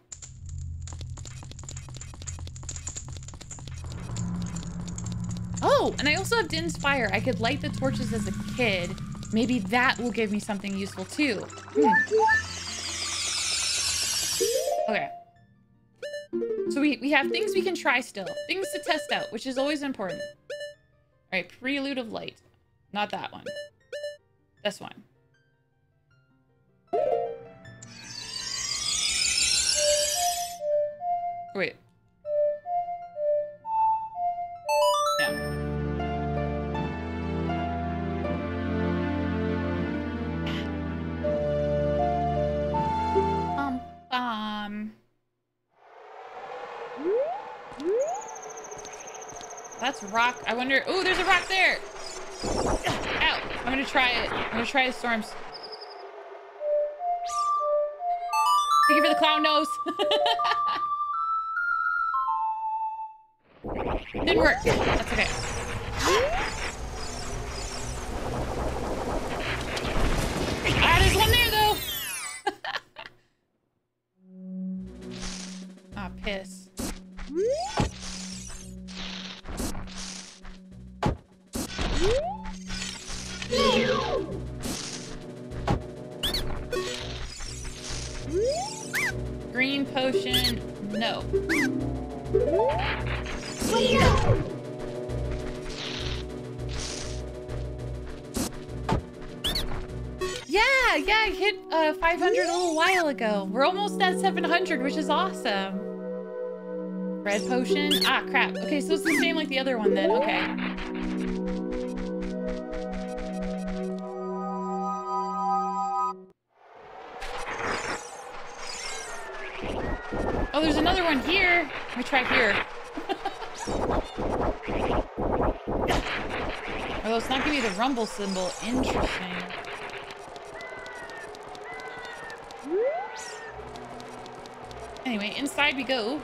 Oh, and I also have Din's fire. I could light the torches as a kid. Maybe that will give me something useful too. Hmm. Okay. So we, we have things we can try still. Things to test out, which is always important. All right, Prelude of Light. Not that one. This one. Wait. That's rock. I wonder. Oh, there's a rock there. Ow. I'm gonna try it. I'm gonna try the storms. Thank you for the clown nose. Didn't work. That's okay. Almost at 700, which is awesome. Red potion. Ah, crap. Okay, so it's the same like the other one then. Okay. Oh, there's another one here. Me try here. Although it's not giving me the rumble symbol. Interesting. Inside we go.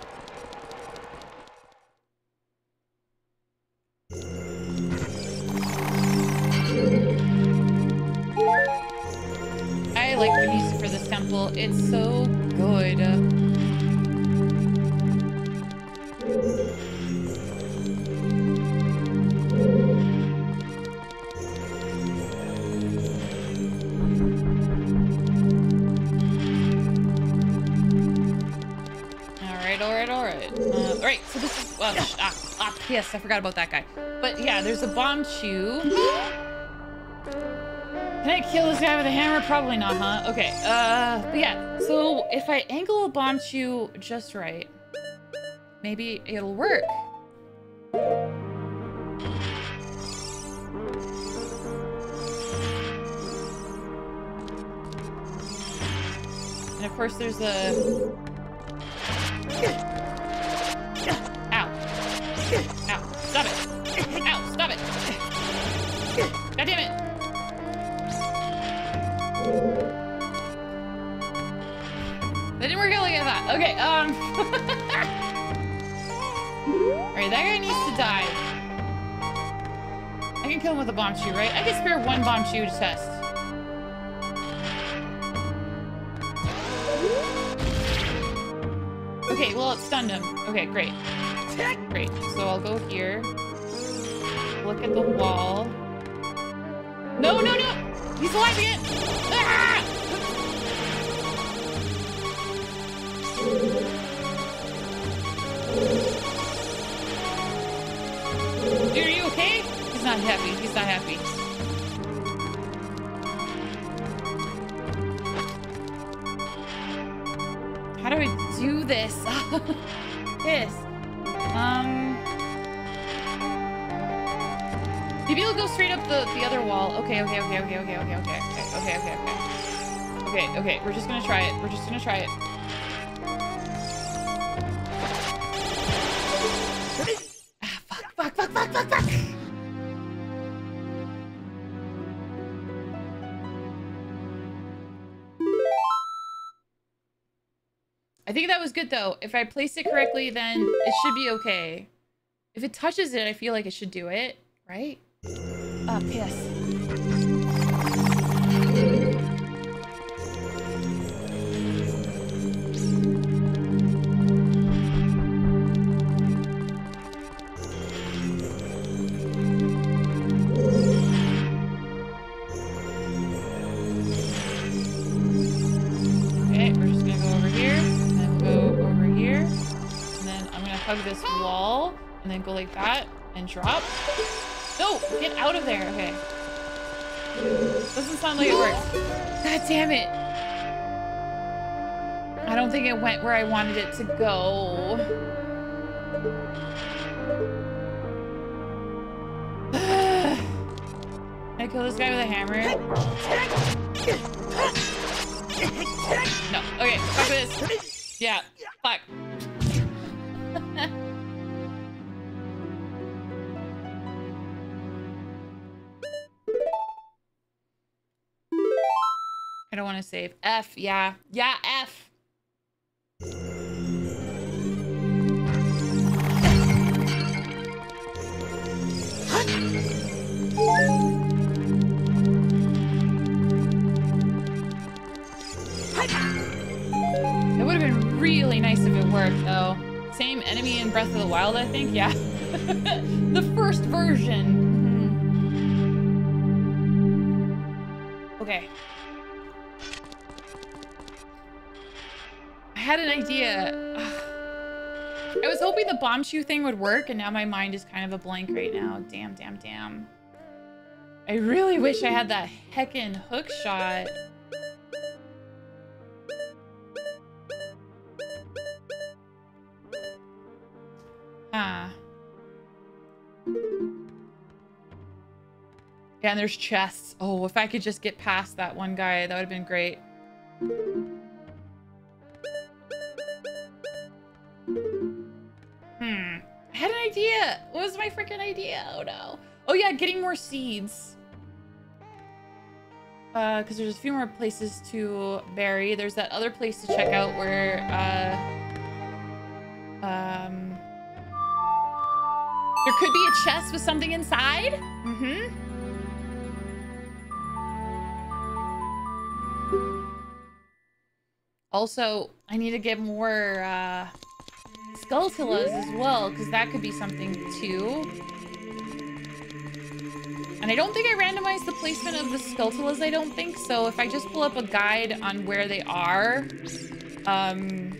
Yes, I forgot about that guy. But yeah, there's a Bombchu. Can I kill this guy with a hammer? Probably not, huh? Okay, uh, but yeah. So if I angle a Bombchu just right, maybe it'll work. And of course there's a... kill him with a Bombchu, right? I can spare one Bombchu to test. Okay, well, it stunned him. Okay, great. Great. So I'll go here. Look at the wall. No, no, no! He's alive again! Not happy. How do I do this? Piss. Um. Maybe it'll go straight up the, the other wall. Okay, okay, okay, okay, okay, okay, okay, okay, okay, okay. Okay, okay, we're just gonna try it. We're just gonna try it. Think that was good though. If I place it correctly, then it should be okay. If it touches it, I feel like it should do it, right? Ah, piss. Go like that, and drop. No, get out of there. Okay. Doesn't sound like it works. God damn it. I don't think it went where I wanted it to go. Can I kill this guy with a hammer? No. Okay, fuck this. Yeah, fuck. I don't want to save. F, yeah. Yeah, F. It would have been really nice if it worked, though. Same enemy in Breath of the Wild, I think? Yeah. the first version. Mhm. Okay. Had an idea. I was hoping the Bombchu thing would work, and now my mind is kind of a blank right now. Damn, damn, damn. I really wish I had that heckin' hook shot. Ah. Yeah, and there's chests. Oh, if I could just get past that one guy, that would have been great. Hmm. I had an idea. What was my freaking idea? Oh no. Oh yeah, getting more seeds. Uh, because there's a few more places to bury. There's that other place to check out where, uh, um, there could be a chest with something inside. Mm-hmm. Also, I need to get more, uh, Skulltulas as well, because that could be something too. And I don't think I randomized the placement of the Skulltulas, I don't think. So if I just pull up a guide on where they are, um,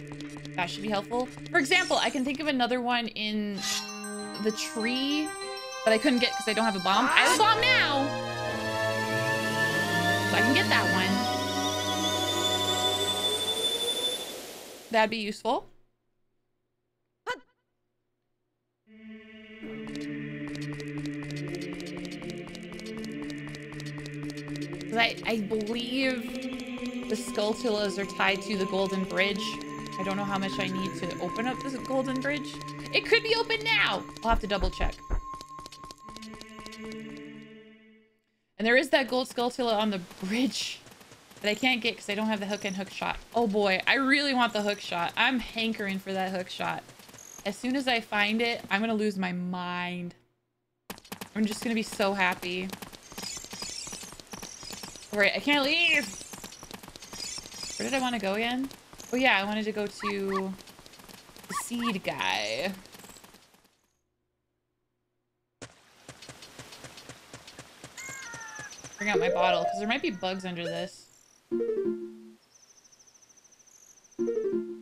that should be helpful. For example, I can think of another one in the tree that I couldn't get because I don't have a bomb. I have a bomb now! So I can get that one. That'd be useful. I, I believe the Skulltulas are tied to the Golden Bridge. I don't know how much I need to open up this Golden Bridge. It could be open now. I'll have to double check. And there is that gold Skulltula on the bridge that I can't get because I don't have the hook and hook shot. Oh boy, I really want the hook shot. I'm hankering for that hook shot. As soon as I find it, I'm gonna lose my mind. I'm I'm just gonna be so happy. Right, I can't leave! Where did I want to go again? Oh yeah, I wanted to go to the seed guy. Bring out my bottle, because there might be bugs under this.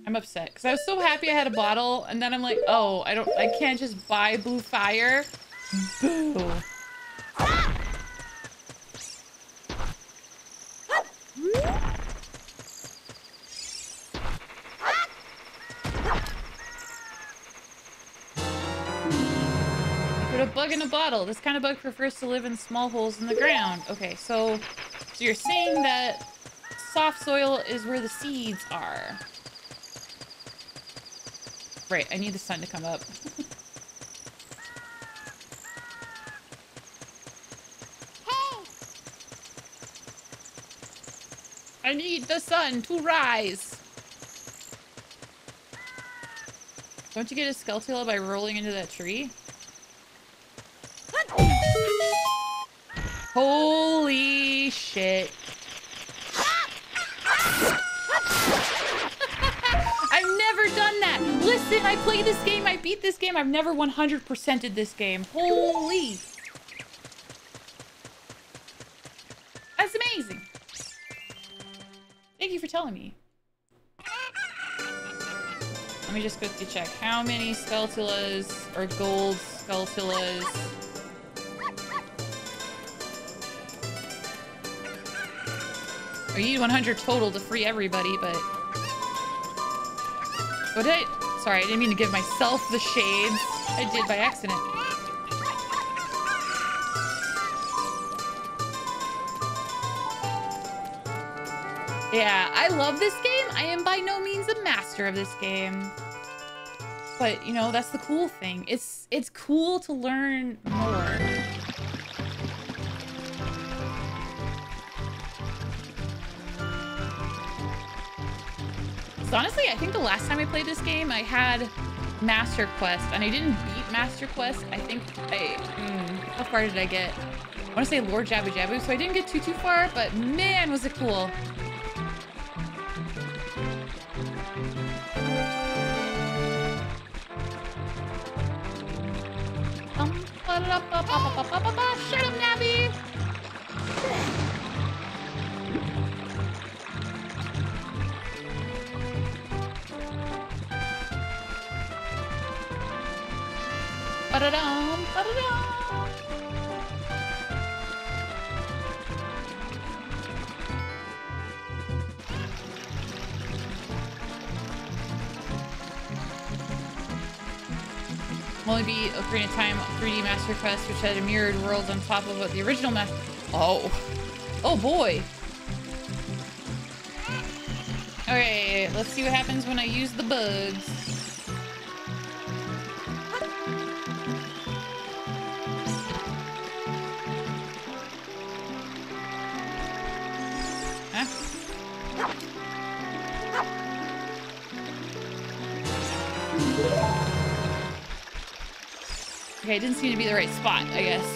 I'm upset, because I was so happy I had a bottle, and then I'm like, oh, I don't, I can't just buy blue fire. Boo. Bug in a bottle. This kind of bug prefers to live in small holes in the ground. Okay, so, so you're saying that soft soil is where the seeds are. Right, I need the sun to come up. I need the sun to rise. Don't you get a Skulltula by rolling into that tree? Holy shit. I've never done that. Listen, I played this game. I beat this game. I've never 100%ed this game. Holy. That's amazing. Thank you for telling me. Let me just quickly check. How many Skulltulas or gold I need 100 total to free everybody, but... What did I... Sorry, I didn't mean to give myself the shades. I did by accident. Yeah, I love this game. I am by no means a master of this game. But, you know, that's the cool thing. It's it's cool to learn more. Honestly, I think the last time I played this game, I had Master Quest, and I didn't beat Master Quest. I think I... Mm, how far did I get? I want to say Lord Jabu Jabu, so I didn't get too, too far, but man, was it cool. Shut up, Ba-da-dum, only be Ocarina of Time 3D Master Quest, which had a mirrored world on top of what the original Master... Oh. Oh, boy. Okay, let's see what happens when I use the bugs. Okay, it didn't seem to be the right spot, I guess.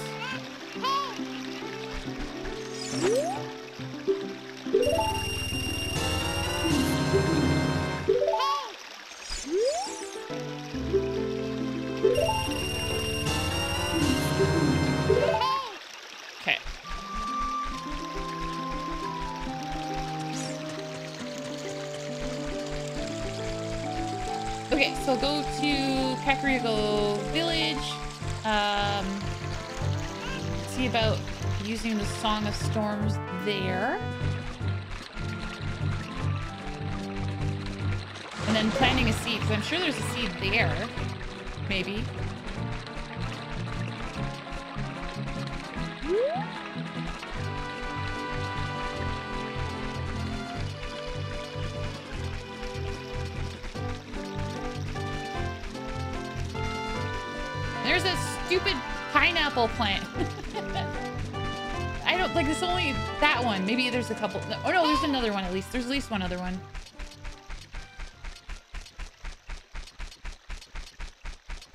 Song of Storms there. And then planting a seed, because I'm sure there's a seed there. Maybe there's a couple. Oh no, there's another one at least. There's at least one other one.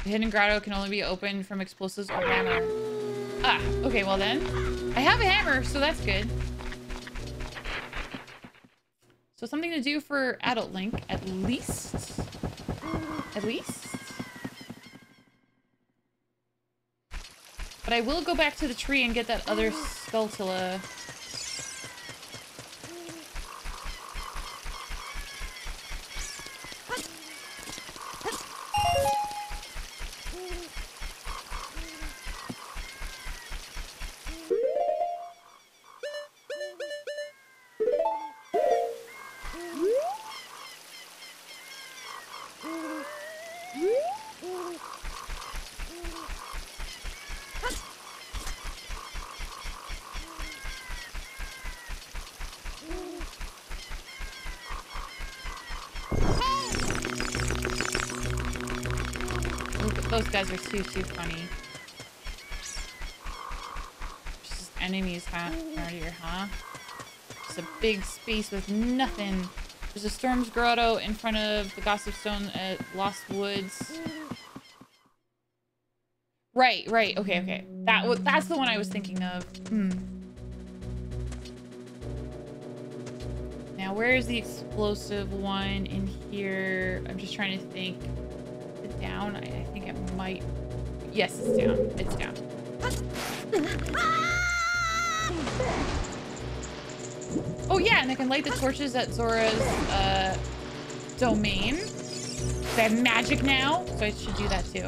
The hidden grotto can only be opened from explosives or hammer. Ah, okay, well then. I have a hammer, so that's good. So something to do for adult Link, at least. At least. But I will go back to the tree and get that other Skulltula. Guys are too, too funny. Just enemies huh, around here, huh? Just a big space with nothing. There's a Storm's Grotto in front of the Gossip Stone at Lost Woods. Right, right. Okay, okay. That was that's the one I was thinking of. Hmm. Now, where is the explosive one in here? I'm just trying to think. Down? I, I think it might. Yes, it's down. It's down. Oh yeah, and I can light the torches at Zora's uh, domain. I have magic now, so I should do that too.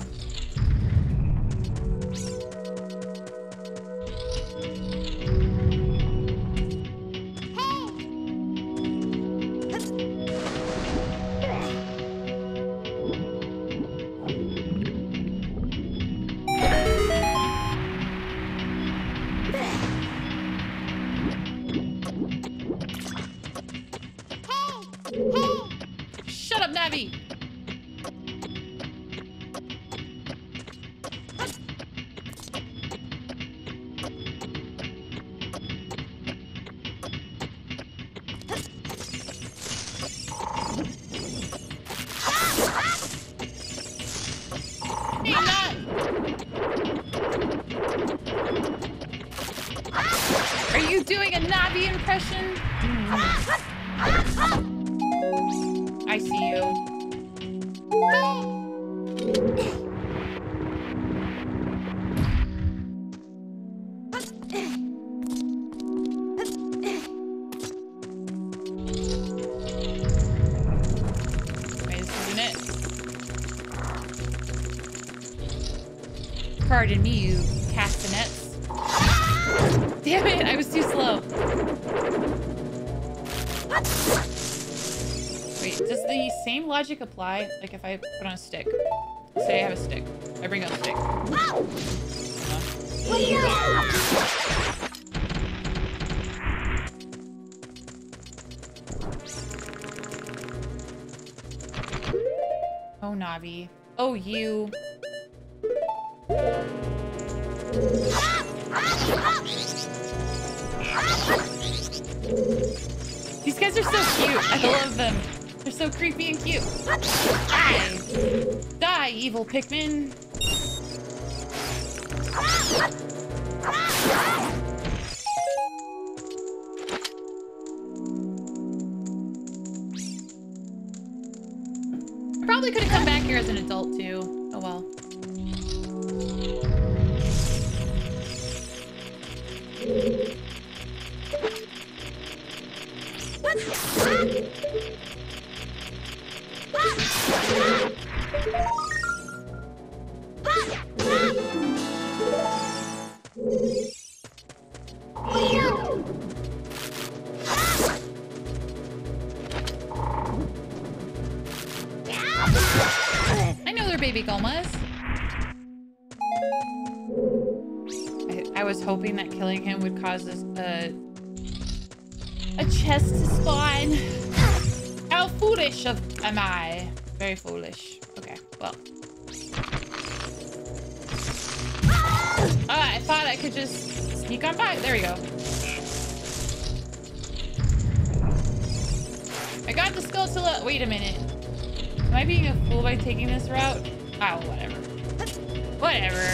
Doing a Navi impression? I logic apply? Like if I put on a stick. Say I have a stick. I bring up a stick. Uh, Oh, Navi. Oh, you. Evil Pikmin. Very foolish. Okay, well. Ah, I thought I could just sneak on by. There we go. I got the Skulltula. Wait a minute. Am I being a fool by taking this route? Oh, whatever. Whatever.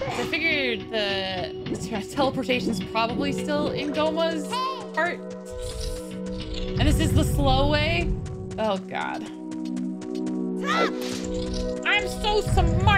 I figured the, teleportation's probably still in Gohma's part. This is the slow way. Oh god. I'm so smart.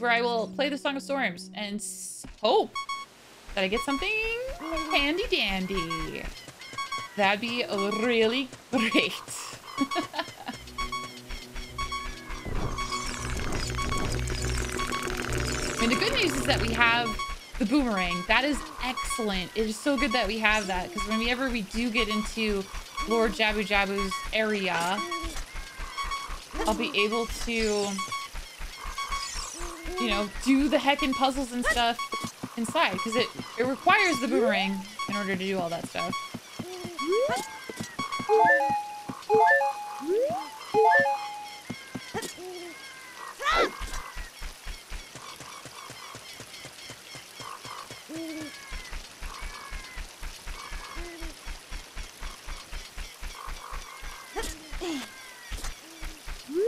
Where I will play the Song of Storms and hope that I get something handy dandy. That'd be really great. Mean, the good news is that we have the boomerang. That is excellent. It is so good that we have that because whenever we do get into Lord Jabu Jabu's area, I'll be able to, you know, do the heckin' puzzles and stuff inside because it, it requires the boomerang in order to do all that stuff.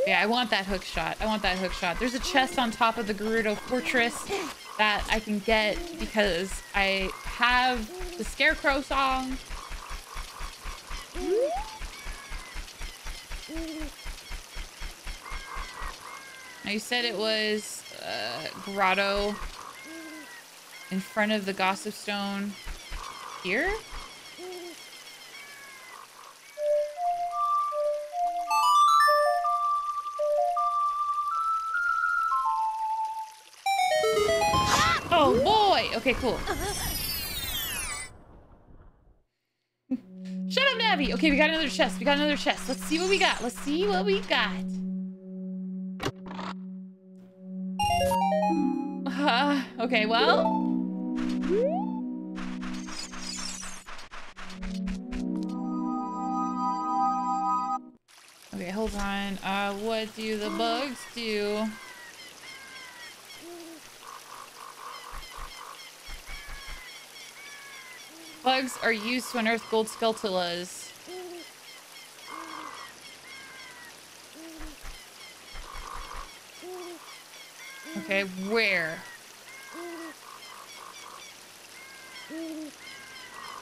Yeah, I want that hook shot. I want that hook shot. There's a chest on top of the Gerudo Fortress that I can get because I have the Scarecrow song. Now you said it was uh, Grotto in front of the Gossip Stone here? Oh boy! Okay, cool. Shut up, Navi! Okay, we got another chest. We got another chest. Let's see what we got. Let's see what we got. Uh, okay, well. Okay, hold on. Uh, what do the bugs do? Bugs are used to unearth gold Skulltulas. Okay, where?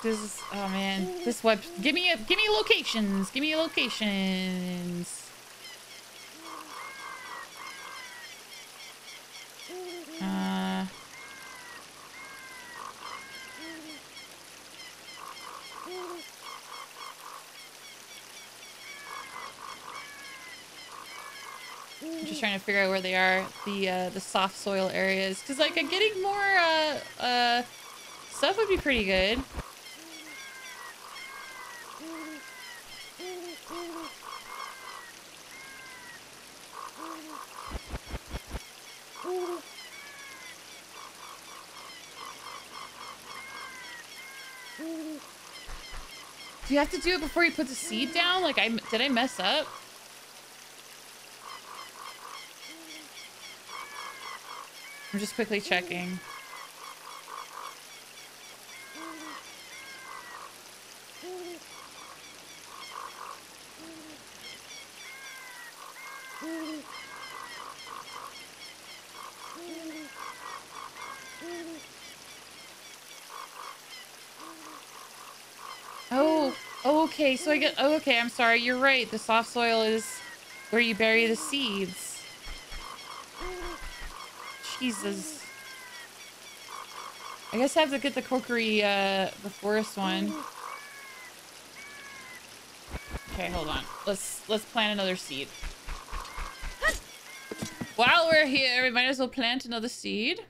This is oh man, this web. Give me a give me locations. Give me locations. Trying to figure out where they are, the uh, the soft soil areas, because like getting more uh, uh, stuff would be pretty good. Do you have to do it before you put the seed down? Like I did I mess up? I'm just quickly checking. Oh, okay. So I get. Oh, okay. I'm sorry. You're right. The soft soil is where you bury the seeds. Jesus. I guess I have to get the Kokiri, uh, the forest one. Okay, hold on. Let's let's plant another seed. While we're here, we might as well plant another seed.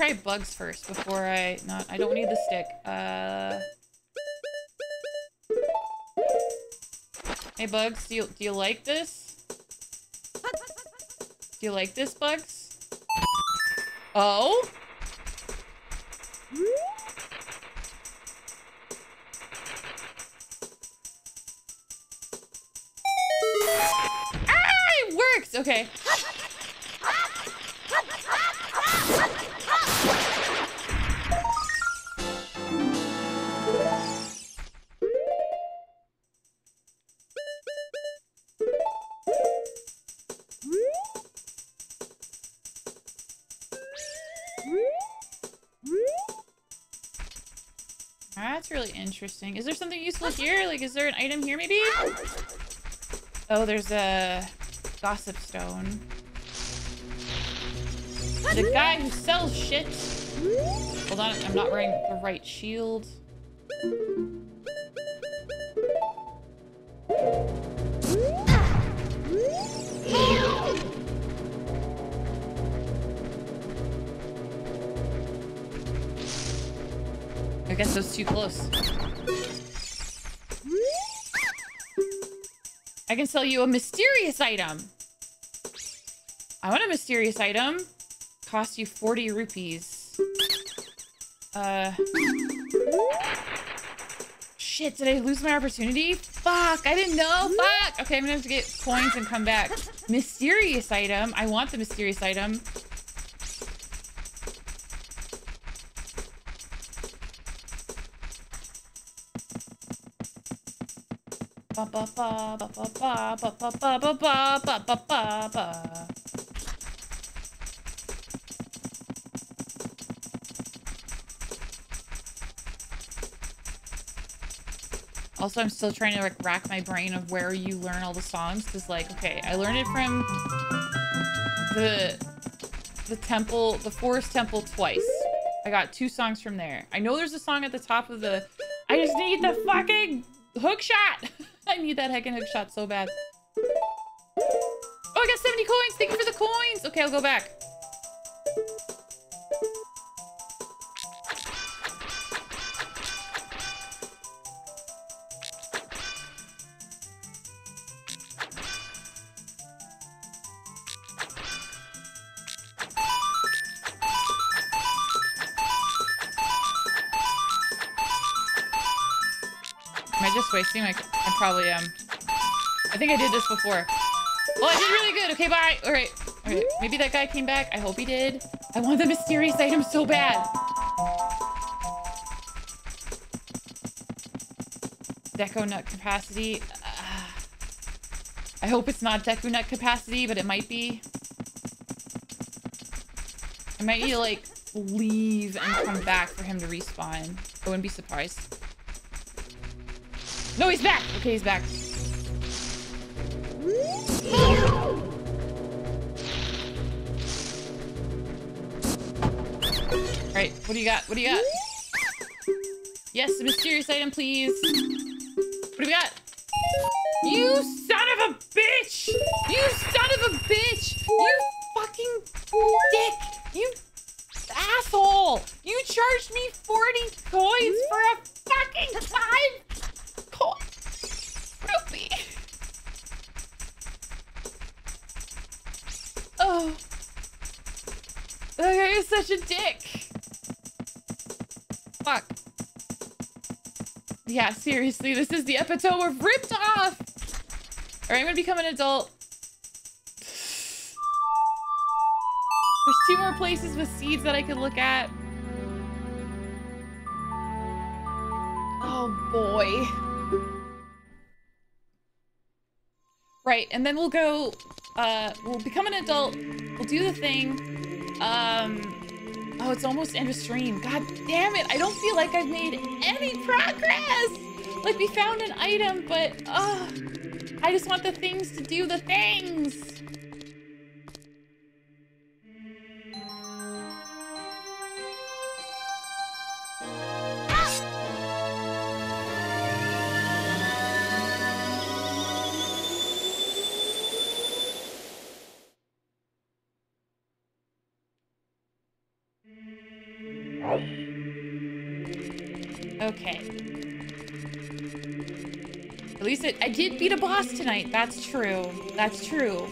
Try bugs first before I not I don't need the stick. Uh Hey bugs, do you do you like this? Do you like this, bugs? Oh? Interesting. Is there something useful here? Like, is there an item here, maybe? Oh, there's a gossip stone. The guy who sells shit. Hold on, I'm not wearing the right shield. Sell you a mysterious item. I want a mysterious item. Cost you 40 rupees. Uh. Shit, did I lose my opportunity? Fuck, I didn't know. Fuck. Okay, I'm gonna have to get coins and come back. Mysterious item. I want the mysterious item. Also, I'm still trying to like rack my brain of where you learn all the songs. Cause like, okay, I learned it from the the temple, the forest temple twice. I got two songs from there. I know there's a song at the top of the. I just need the fucking hook shot. I need that heckin' hook shot so bad. Oh, I got 70 coins. Thank you for the coins. Okay, I'll go back. I just. I probably am. I think I did this before. Oh, I did really good. Okay, bye. All right. All right. Maybe that guy came back. I hope he did. I want the mysterious item so bad. Deku nut capacity. Ah. I hope it's not Deku nut capacity, but it might be. I might need to, like, leave and come back for him to respawn. I wouldn't be surprised. No, he's back! Okay, he's back. Alright, what do you got? What do you got? Yes, a mysterious item, please. What do we got? You such a dick. Fuck. Yeah, seriously, this is the epitome of ripped off! Alright, I'm gonna become an adult. There's two more places with seeds that I could look at. Oh boy. Right, and then we'll go, uh, we'll become an adult, we'll do the thing, um, oh, it's almost end of stream. God damn it, I don't feel like I've made any progress! Like, we found an item, but, oh, I just want the things to do the things! Tonight. That's true. That's true.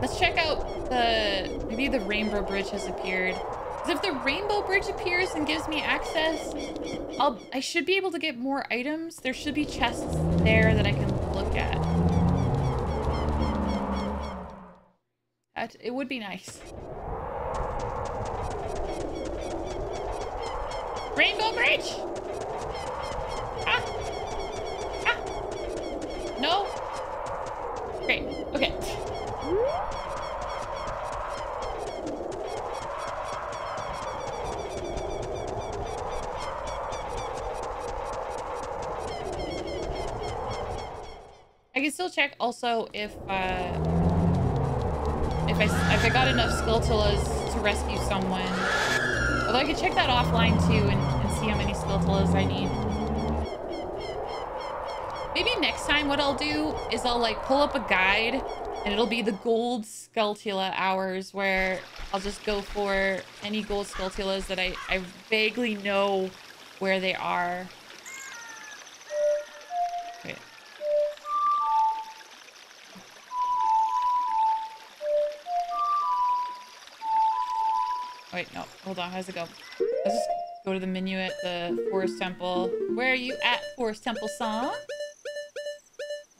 Let's check out the... Maybe the Rainbow Bridge has appeared. Because if the Rainbow Bridge appears and gives me access, I'll, I should be able to get more items. There should be chests there that I can look at. It would be nice. Rainbow Bridge! Ah! Ah! No? Great. Okay. I can still check also if uh, if I if I got enough Skulltulas to rescue someone. Although I could check that offline too and, and see how many Skulltulas I need. Maybe next time what I'll do is I'll like pull up a guide and it'll be the gold Skulltula hours where I'll just go for any gold Skulltulas that I, I vaguely know where they are. Hold on. how's it go? Let's just go to the menu at the Forest Temple. Where are you at, Forest Temple song?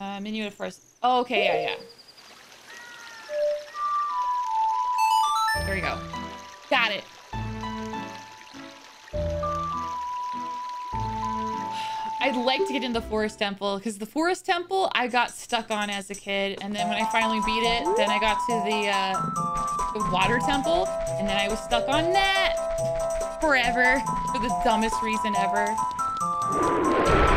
Uh, menu at Forest. Oh, okay, yeah, yeah. There we go. Like to get into the Forest Temple because the Forest Temple I got stuck on as a kid, and then when I finally beat it, then I got to the uh, the Water Temple, and then I was stuck on that forever for the dumbest reason ever.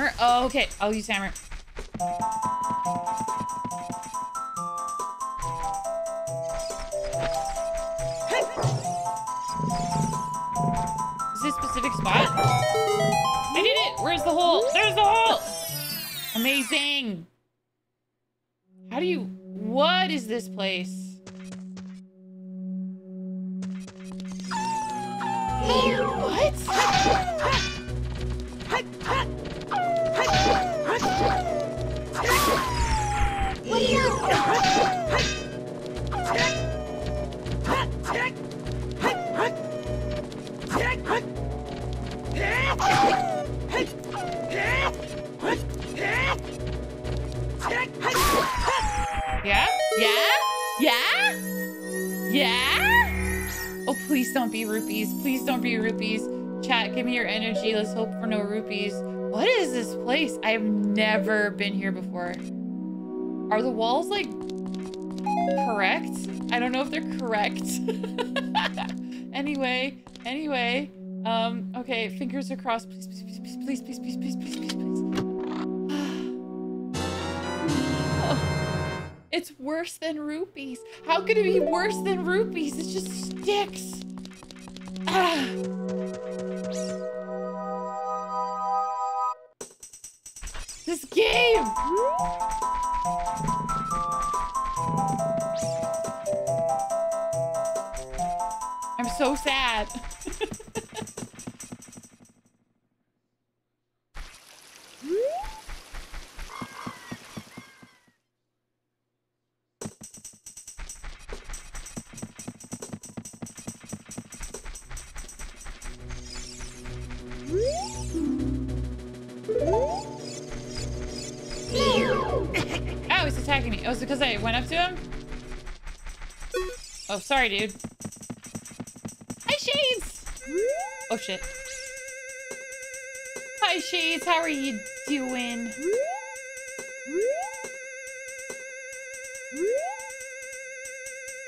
Hammer? Oh, okay. I'll use hammer. Walls, like, correct? I don't know if they're correct. anyway, anyway. Um, okay, fingers are crossed. Please, please, please, please, please, please, please, please, please, please. Oh, it's worse than rupees. How could it be worse than rupees? It just sticks. Ah. This game! so sad. Oh, it's attacking me. Oh, it's because I went up to him? Oh, sorry, dude. Oh, shit. Hi, Shades. How are you doing?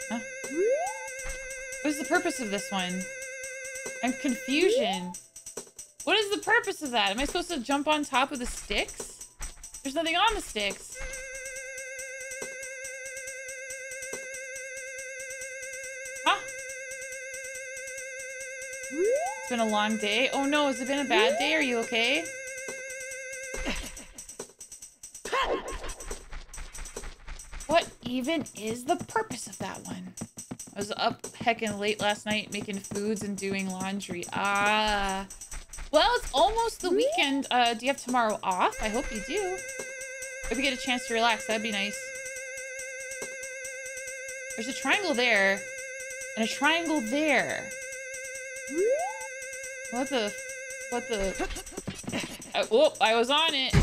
Huh? What is the purpose of this one? I'm confusion. What is the purpose of that? Am I supposed to jump on top of the sticks? There's nothing on the sticks. Huh? Been a long day. Oh no, has it been a bad day? Are you okay? What even is the purpose of that one? I was up heckin' late last night making foods and doing laundry. Ah. Well, it's almost the weekend. Uh, do you have tomorrow off? I hope you do. If you get a chance to relax, that'd be nice. There's a triangle there, and a triangle there. What the? What the? Whoop! I was on it.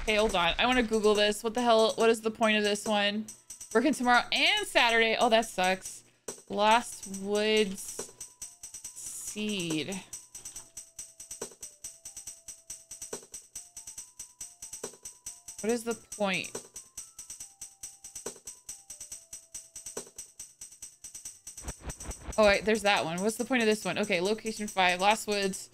Okay, hold on. I want to Google this. What the hell? What is the point of this one? Working tomorrow and Saturday. Oh, that sucks. Lost Woods Seed. What is the point? Oh, wait, there's that one. What's the point of this one? Okay, location five, Lost Woods.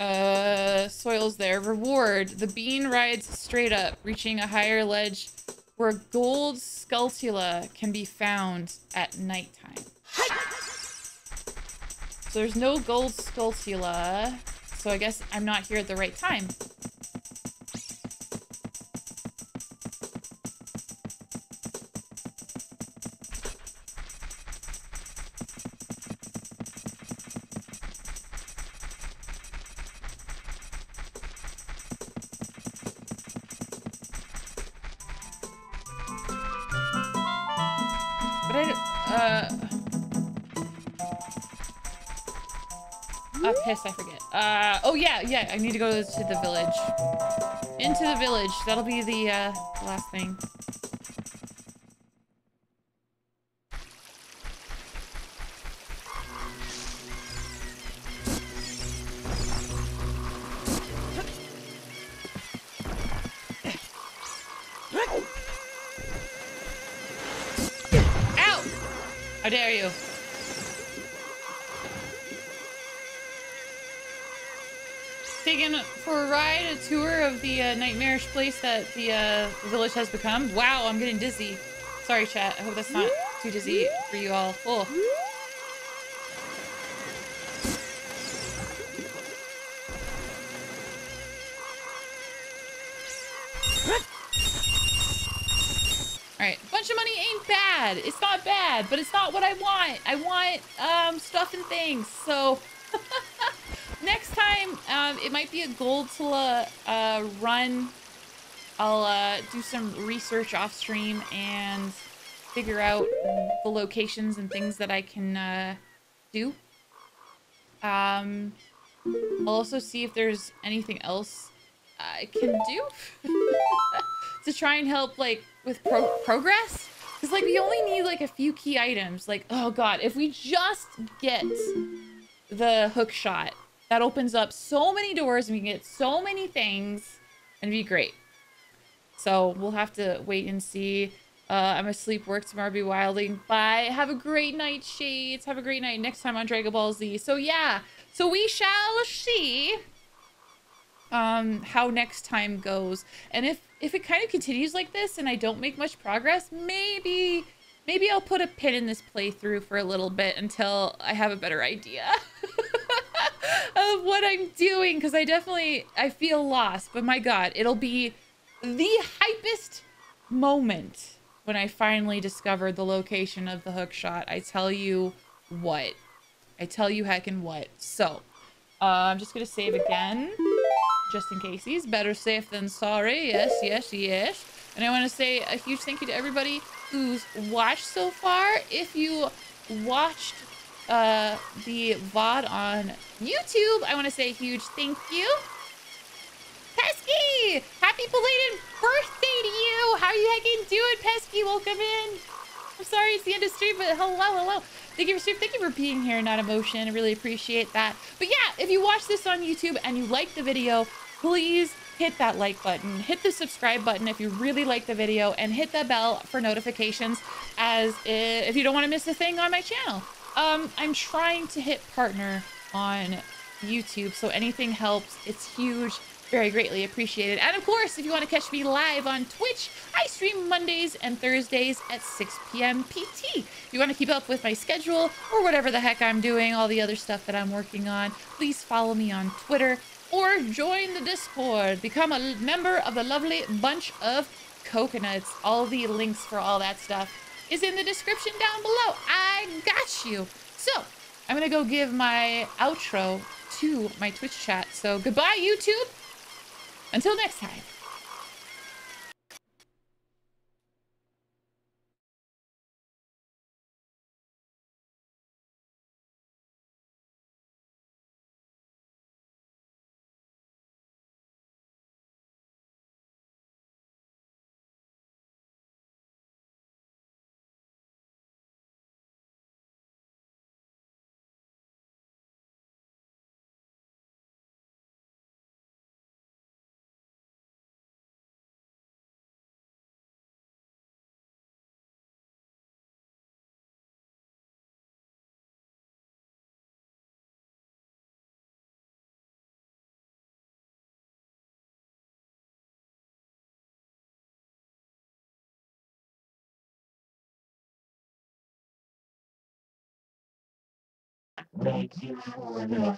Uh, soils there. Reward. The bean rides straight up, reaching a higher ledge where gold Skulltula can be found at nighttime. So there's no gold Skulltula, so I guess I'm not here at the right time. Uh... Uh, piss, I forget. Uh, oh yeah, yeah, I need to go to the village. Into the village. That'll be the, uh, last thing. Nightmarish place that the uh, village has become. Wow, I'm getting dizzy. Sorry, chat. I hope that's not too dizzy for you all. Oh. Alright, bunch of money ain't bad. It's not bad, but it's not what I want. I want um, stuff and things. So next time, um, it might be a Goldtula uh, run. I'll uh, do some research off stream and figure out the locations and things that I can uh, do. Um, I'll also see if there's anything else I can do to try and help like with pro progress. Because like we only need like a few key items. Like, oh god, if we just get the hook shot, that opens up so many doors and we can get so many things and be great. So we'll have to wait and see. Uh, I'm asleep, work tomorrow, be wilding. Bye. Have a great night, Shades. Have a great night next time on Dragon Ball Z. So yeah, so we shall see um, how next time goes. And if if it kind of continues like this and I don't make much progress, maybe maybe I'll put a pin in this playthrough for a little bit until I have a better idea of what I'm doing because I definitely I feel lost. But my god, it'll be the hypest moment when I finally discovered the location of the hook shot. I tell you what. I tell you heckin' what. So, uh, I'm just gonna save again just in case. He's better safe than sorry. Yes, yes, yes. And I want to say a huge thank you to everybody who's watched so far. If you watched uh, the VOD on YouTube, I want to say a huge thank you. Pesky! Happy belated birthday to you! How are you heckin' doing, Pesky? welcome in. I'm sorry it's the end of stream, but hello, hello. Thank you for stream. Thank you for being here, not emotion. I really appreciate that. But yeah, if you watch this on YouTube and you like the video, please hit that like button, hit the subscribe button if you really like the video, and hit the bell for notifications as if you don't want to miss a thing on my channel. Um, I'm trying to hit partner on YouTube, so anything helps. It's huge very greatly appreciated. And of course, if you want to catch me live on Twitch, I stream Mondays and Thursdays at 6 p.m. PT. If you want to keep up with my schedule or whatever the heck I'm doing, all the other stuff that I'm working on, please follow me on Twitter or join the Discord. Become a member of the lovely bunch of coconuts. All the links for all that stuff is in the description down below. I got you. So, I'm going to go give my outro to my Twitch chat. So, goodbye, YouTube. Until next time. Thank you for the